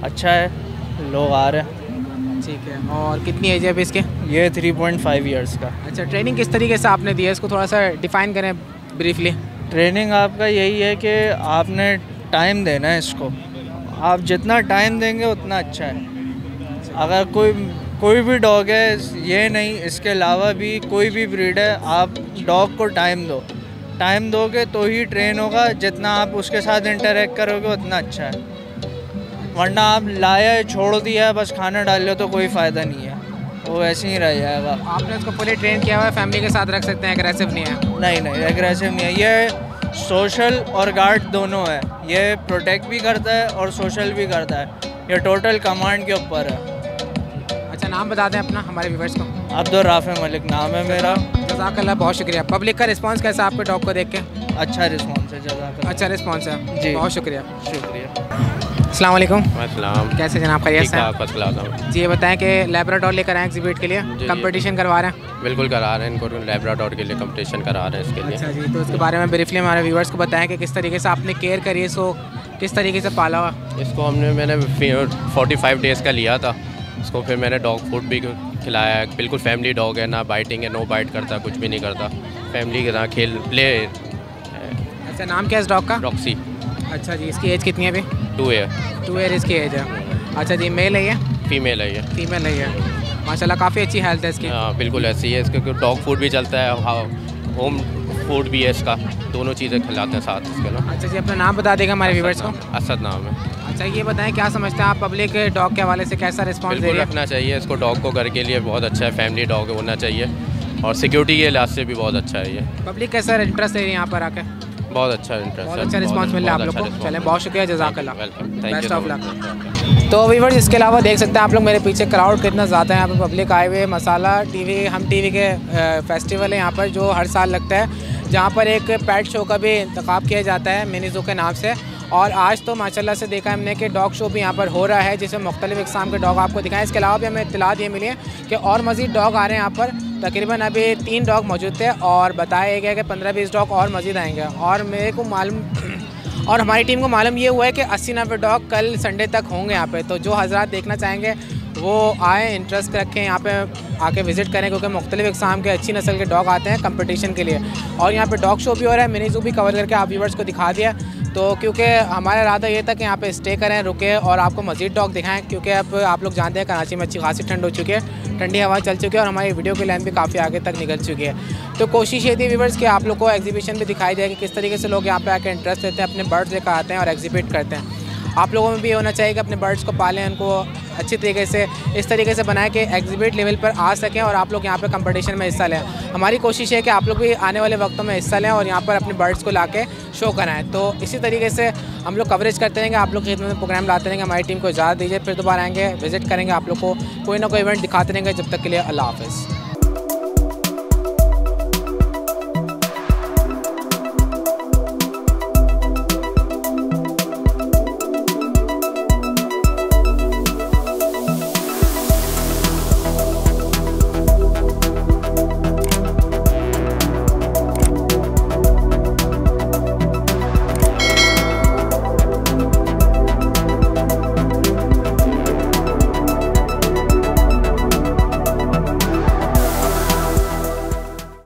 अच्छा है। लोग आ रहे हैं। ठीक है और कितनी एज है अभी इसके? ये 3.5 ईयर्स का। अच्छा ट्रेनिंग किस तरीके से आपने दी है? इसको थोड़ा सा डिफाइन करें ब्रीफली ट्रेनिंग आपका यही है कि आपने टाइम देना है इसको। आप जितना टाइम देंगे उतना अच्छा है। अगर कोई कोई भी डॉग है ये नहीं इसके अलावा भी कोई भी ब्रीड है आप डॉग को टाइम दो। टाइम दोगे तो ही ट्रेन होगा। जितना आप उसके साथ इंटरेक्ट करोगे उतना अच्छा है। वरना आप लाया छोड़ दिया बस खाना डाल लो तो कोई फ़ायदा नहीं है। वो वैसे ही रह जाएगा। आपने उसको फुली ट्रेन किया हुआ है फैमिली के साथ रख सकते हैं एग्रेसिव नहीं है। नहीं नहीं एग्रेसिव नहीं है। ये सोशल और गार्ड दोनों है। ये प्रोटेक्ट भी करता है और सोशल भी करता है। ये टोटल कमांड के ऊपर है। अच्छा नाम बता दें अपना हमारे व्यूवर्स को। अब्दुल राफ़े मलिक नाम है मेरा। जजाकल्ला बहुत शुक्रिया। पब्लिक का रिस्पांस कैसा आपके डॉग को देख के? अच्छा रिस्पॉन्स है जजाकल्ला अच्छा रिस्पांस है। जी। बहुत शुक्रिया। शुक्रिया। अस्सलाम वालेकुम। कैसे जनाब? खैरियत से? फ़र्स्ट क्लास हूँ। जी ये बताएँ कि लेब्राडोर लेकर आए एग्जीबिट के लिए? कंपटीशन करवा रहे हैं? बिल्कुल करा रहे हैं इनको लेब्राडोर के लिए कंपटीशन करा रहे हैं इसके लिए। अच्छा जी तो उसके बारे में ब्रीफली हमारे व्यूवर्स को बताएँ कि किस तरीके से आपने केयर करी इसको किस तरीके से पाला हुआ? इसको हमने मैंने फोर्टी फाइव डेज़ का लिया था। इसको फिर मैंने डॉग फ़ूड भी खिलाया है। बिल्कुल फैमिली डॉग है ना बाइटिंग है नो बाइट करता कुछ भी नहीं करता। फैमिली के खेल प्ले अच्छा नाम क्या है इस डॉग का? रॉक्सी अच्छा जी इसकी एज कितनी है अभी? टू ईयर टू ईयर इसकी एज है। अच्छा जी मेल है ये? फीमेल है ये। फीमेल है ये। माशाल्लाह काफ़ी अच्छी हेल्थ है इसकी। हाँ बिल्कुल ऐसी है इसके डॉग फ़ूड भी चलता है होम फ़ूड भी है इसका। दोनों चीज़ें खिलाते हैं साथ इसके ना। अच्छा जी अपना नाम बता देगा हमारे व्यूवर्स को। असद नाम है। अच्छा ये बताएँ क्या समझते हैं आप पब्लिक डॉग के हवाले से कैसा रिस्पांस दे बिल्कुल रखना चाहिए इसको डॉग को घर के लिए बहुत अच्छा है फैमिली डॉग होना चाहिए। और सिक्योरिटी के लिहाज से भी बहुत अच्छा है ये। पब्लिक कैसा इंटरेस्ट है यहाँ पर आके? बहुत अच्छा इंटरेस्ट बहुत अच्छा रिस्पांस मिल रहा है आप लोग को। चलें बहुत शुक्रिया जजाकल्ला। थैंक बेस्ट ऑफ़ लक तो वीवर्स इसके अलावा देख सकते हैं आप लोग मेरे पीछे क्राउड कितना ज़्यादा है यहाँ पे पब्लिक आए हुए। मसाला टीवी हम टीवी के फेस्टिवल है यहाँ पर जो हर साल लगता है जहाँ पर एक पैट शो का भी इंतखब किया जाता है मिनी जू के नाम से। और आज तो माशाल्लाह से देखा हमने कि डॉग शो भी यहाँ पर हो रहा है जिसमें मुख्तलिफ़ इकसाम के डॉग आपको दिखाएँ। इसके अलावा भी हमें इतलात ये मिली है कि और मज़ीद डॉग आ रहे हैं यहाँ पर। तकरीबन अभी तीन डॉग मौजूद थे और बताया गया कि पंद्रह बीस डॉग और मज़ीद आएँगे। और मेरे को मालूम और हमारी टीम को मालूम ये हुआ है कि अस्सी नब्बे डॉग कल संडे तक होंगे यहाँ पे। तो जो हजरात देखना चाहेंगे, वो आए इंटरेस्ट रखें, यहाँ पे आके विज़िट करें, क्योंकि मुख्तलिफ़ इकसाम के अच्छी नस्ल के डॉग आते हैं कंपटीशन के लिए। और यहाँ पे डॉग शो भी हो रहा है, मिनी जू भी कवर करके आप व्यूवर्स को दिखा दिया। तो क्योंकि हमारा इरादा ये था कि यहाँ पे स्टे करें, रुके और आपको मज़ीद डॉग दिखाएँ, क्योंकि अब आप लोग जानते हैं कराची में अच्छी खासी ठंड हो चुकी है, ठंडी हवा चल चुकी है और हमारी वीडियो की लाइन भी काफ़ी आगे तक निकल चुकी है। तो कोशिश ये थी व्यवर्स कि आप लोग को एग्जीबिशन भी दिखाई जाए कि किस तरीके से लोग यहाँ पर आकर इंटरेस्ट लेते हैं, अपने बर्ड्स लेकर आते हैं और एग्जीबिट करते हैं। आप लोगों में भी होना चाहिए कि अपने बर्ड्स को पालें, उनको अच्छी तरीके से, इस तरीके से बनाएँ कि एग्जिबिट लेवल पर आ सकें और आप लोग यहाँ पर कंपटीशन में हिस्सा लें। हमारी कोशिश है कि आप लोग भी आने वाले वक्तों में हिस्सा लें और यहाँ पर अपने बर्ड्स को ला शो कराएँ। तो इसी तरीके से हम लोग कवरेज करते रहेंगे, आप लोग खिदमत में प्रोग्राम लाते रहेंगे, हमारी टीम को इजाज़त दीजिए, फिर दोबारा आएँगे विज़िट करेंगे आप लोग को, कोई ना कोई इवेंट दिखाते रहेंगे। जब तक के लिए अल्लाह हाफ़िज़।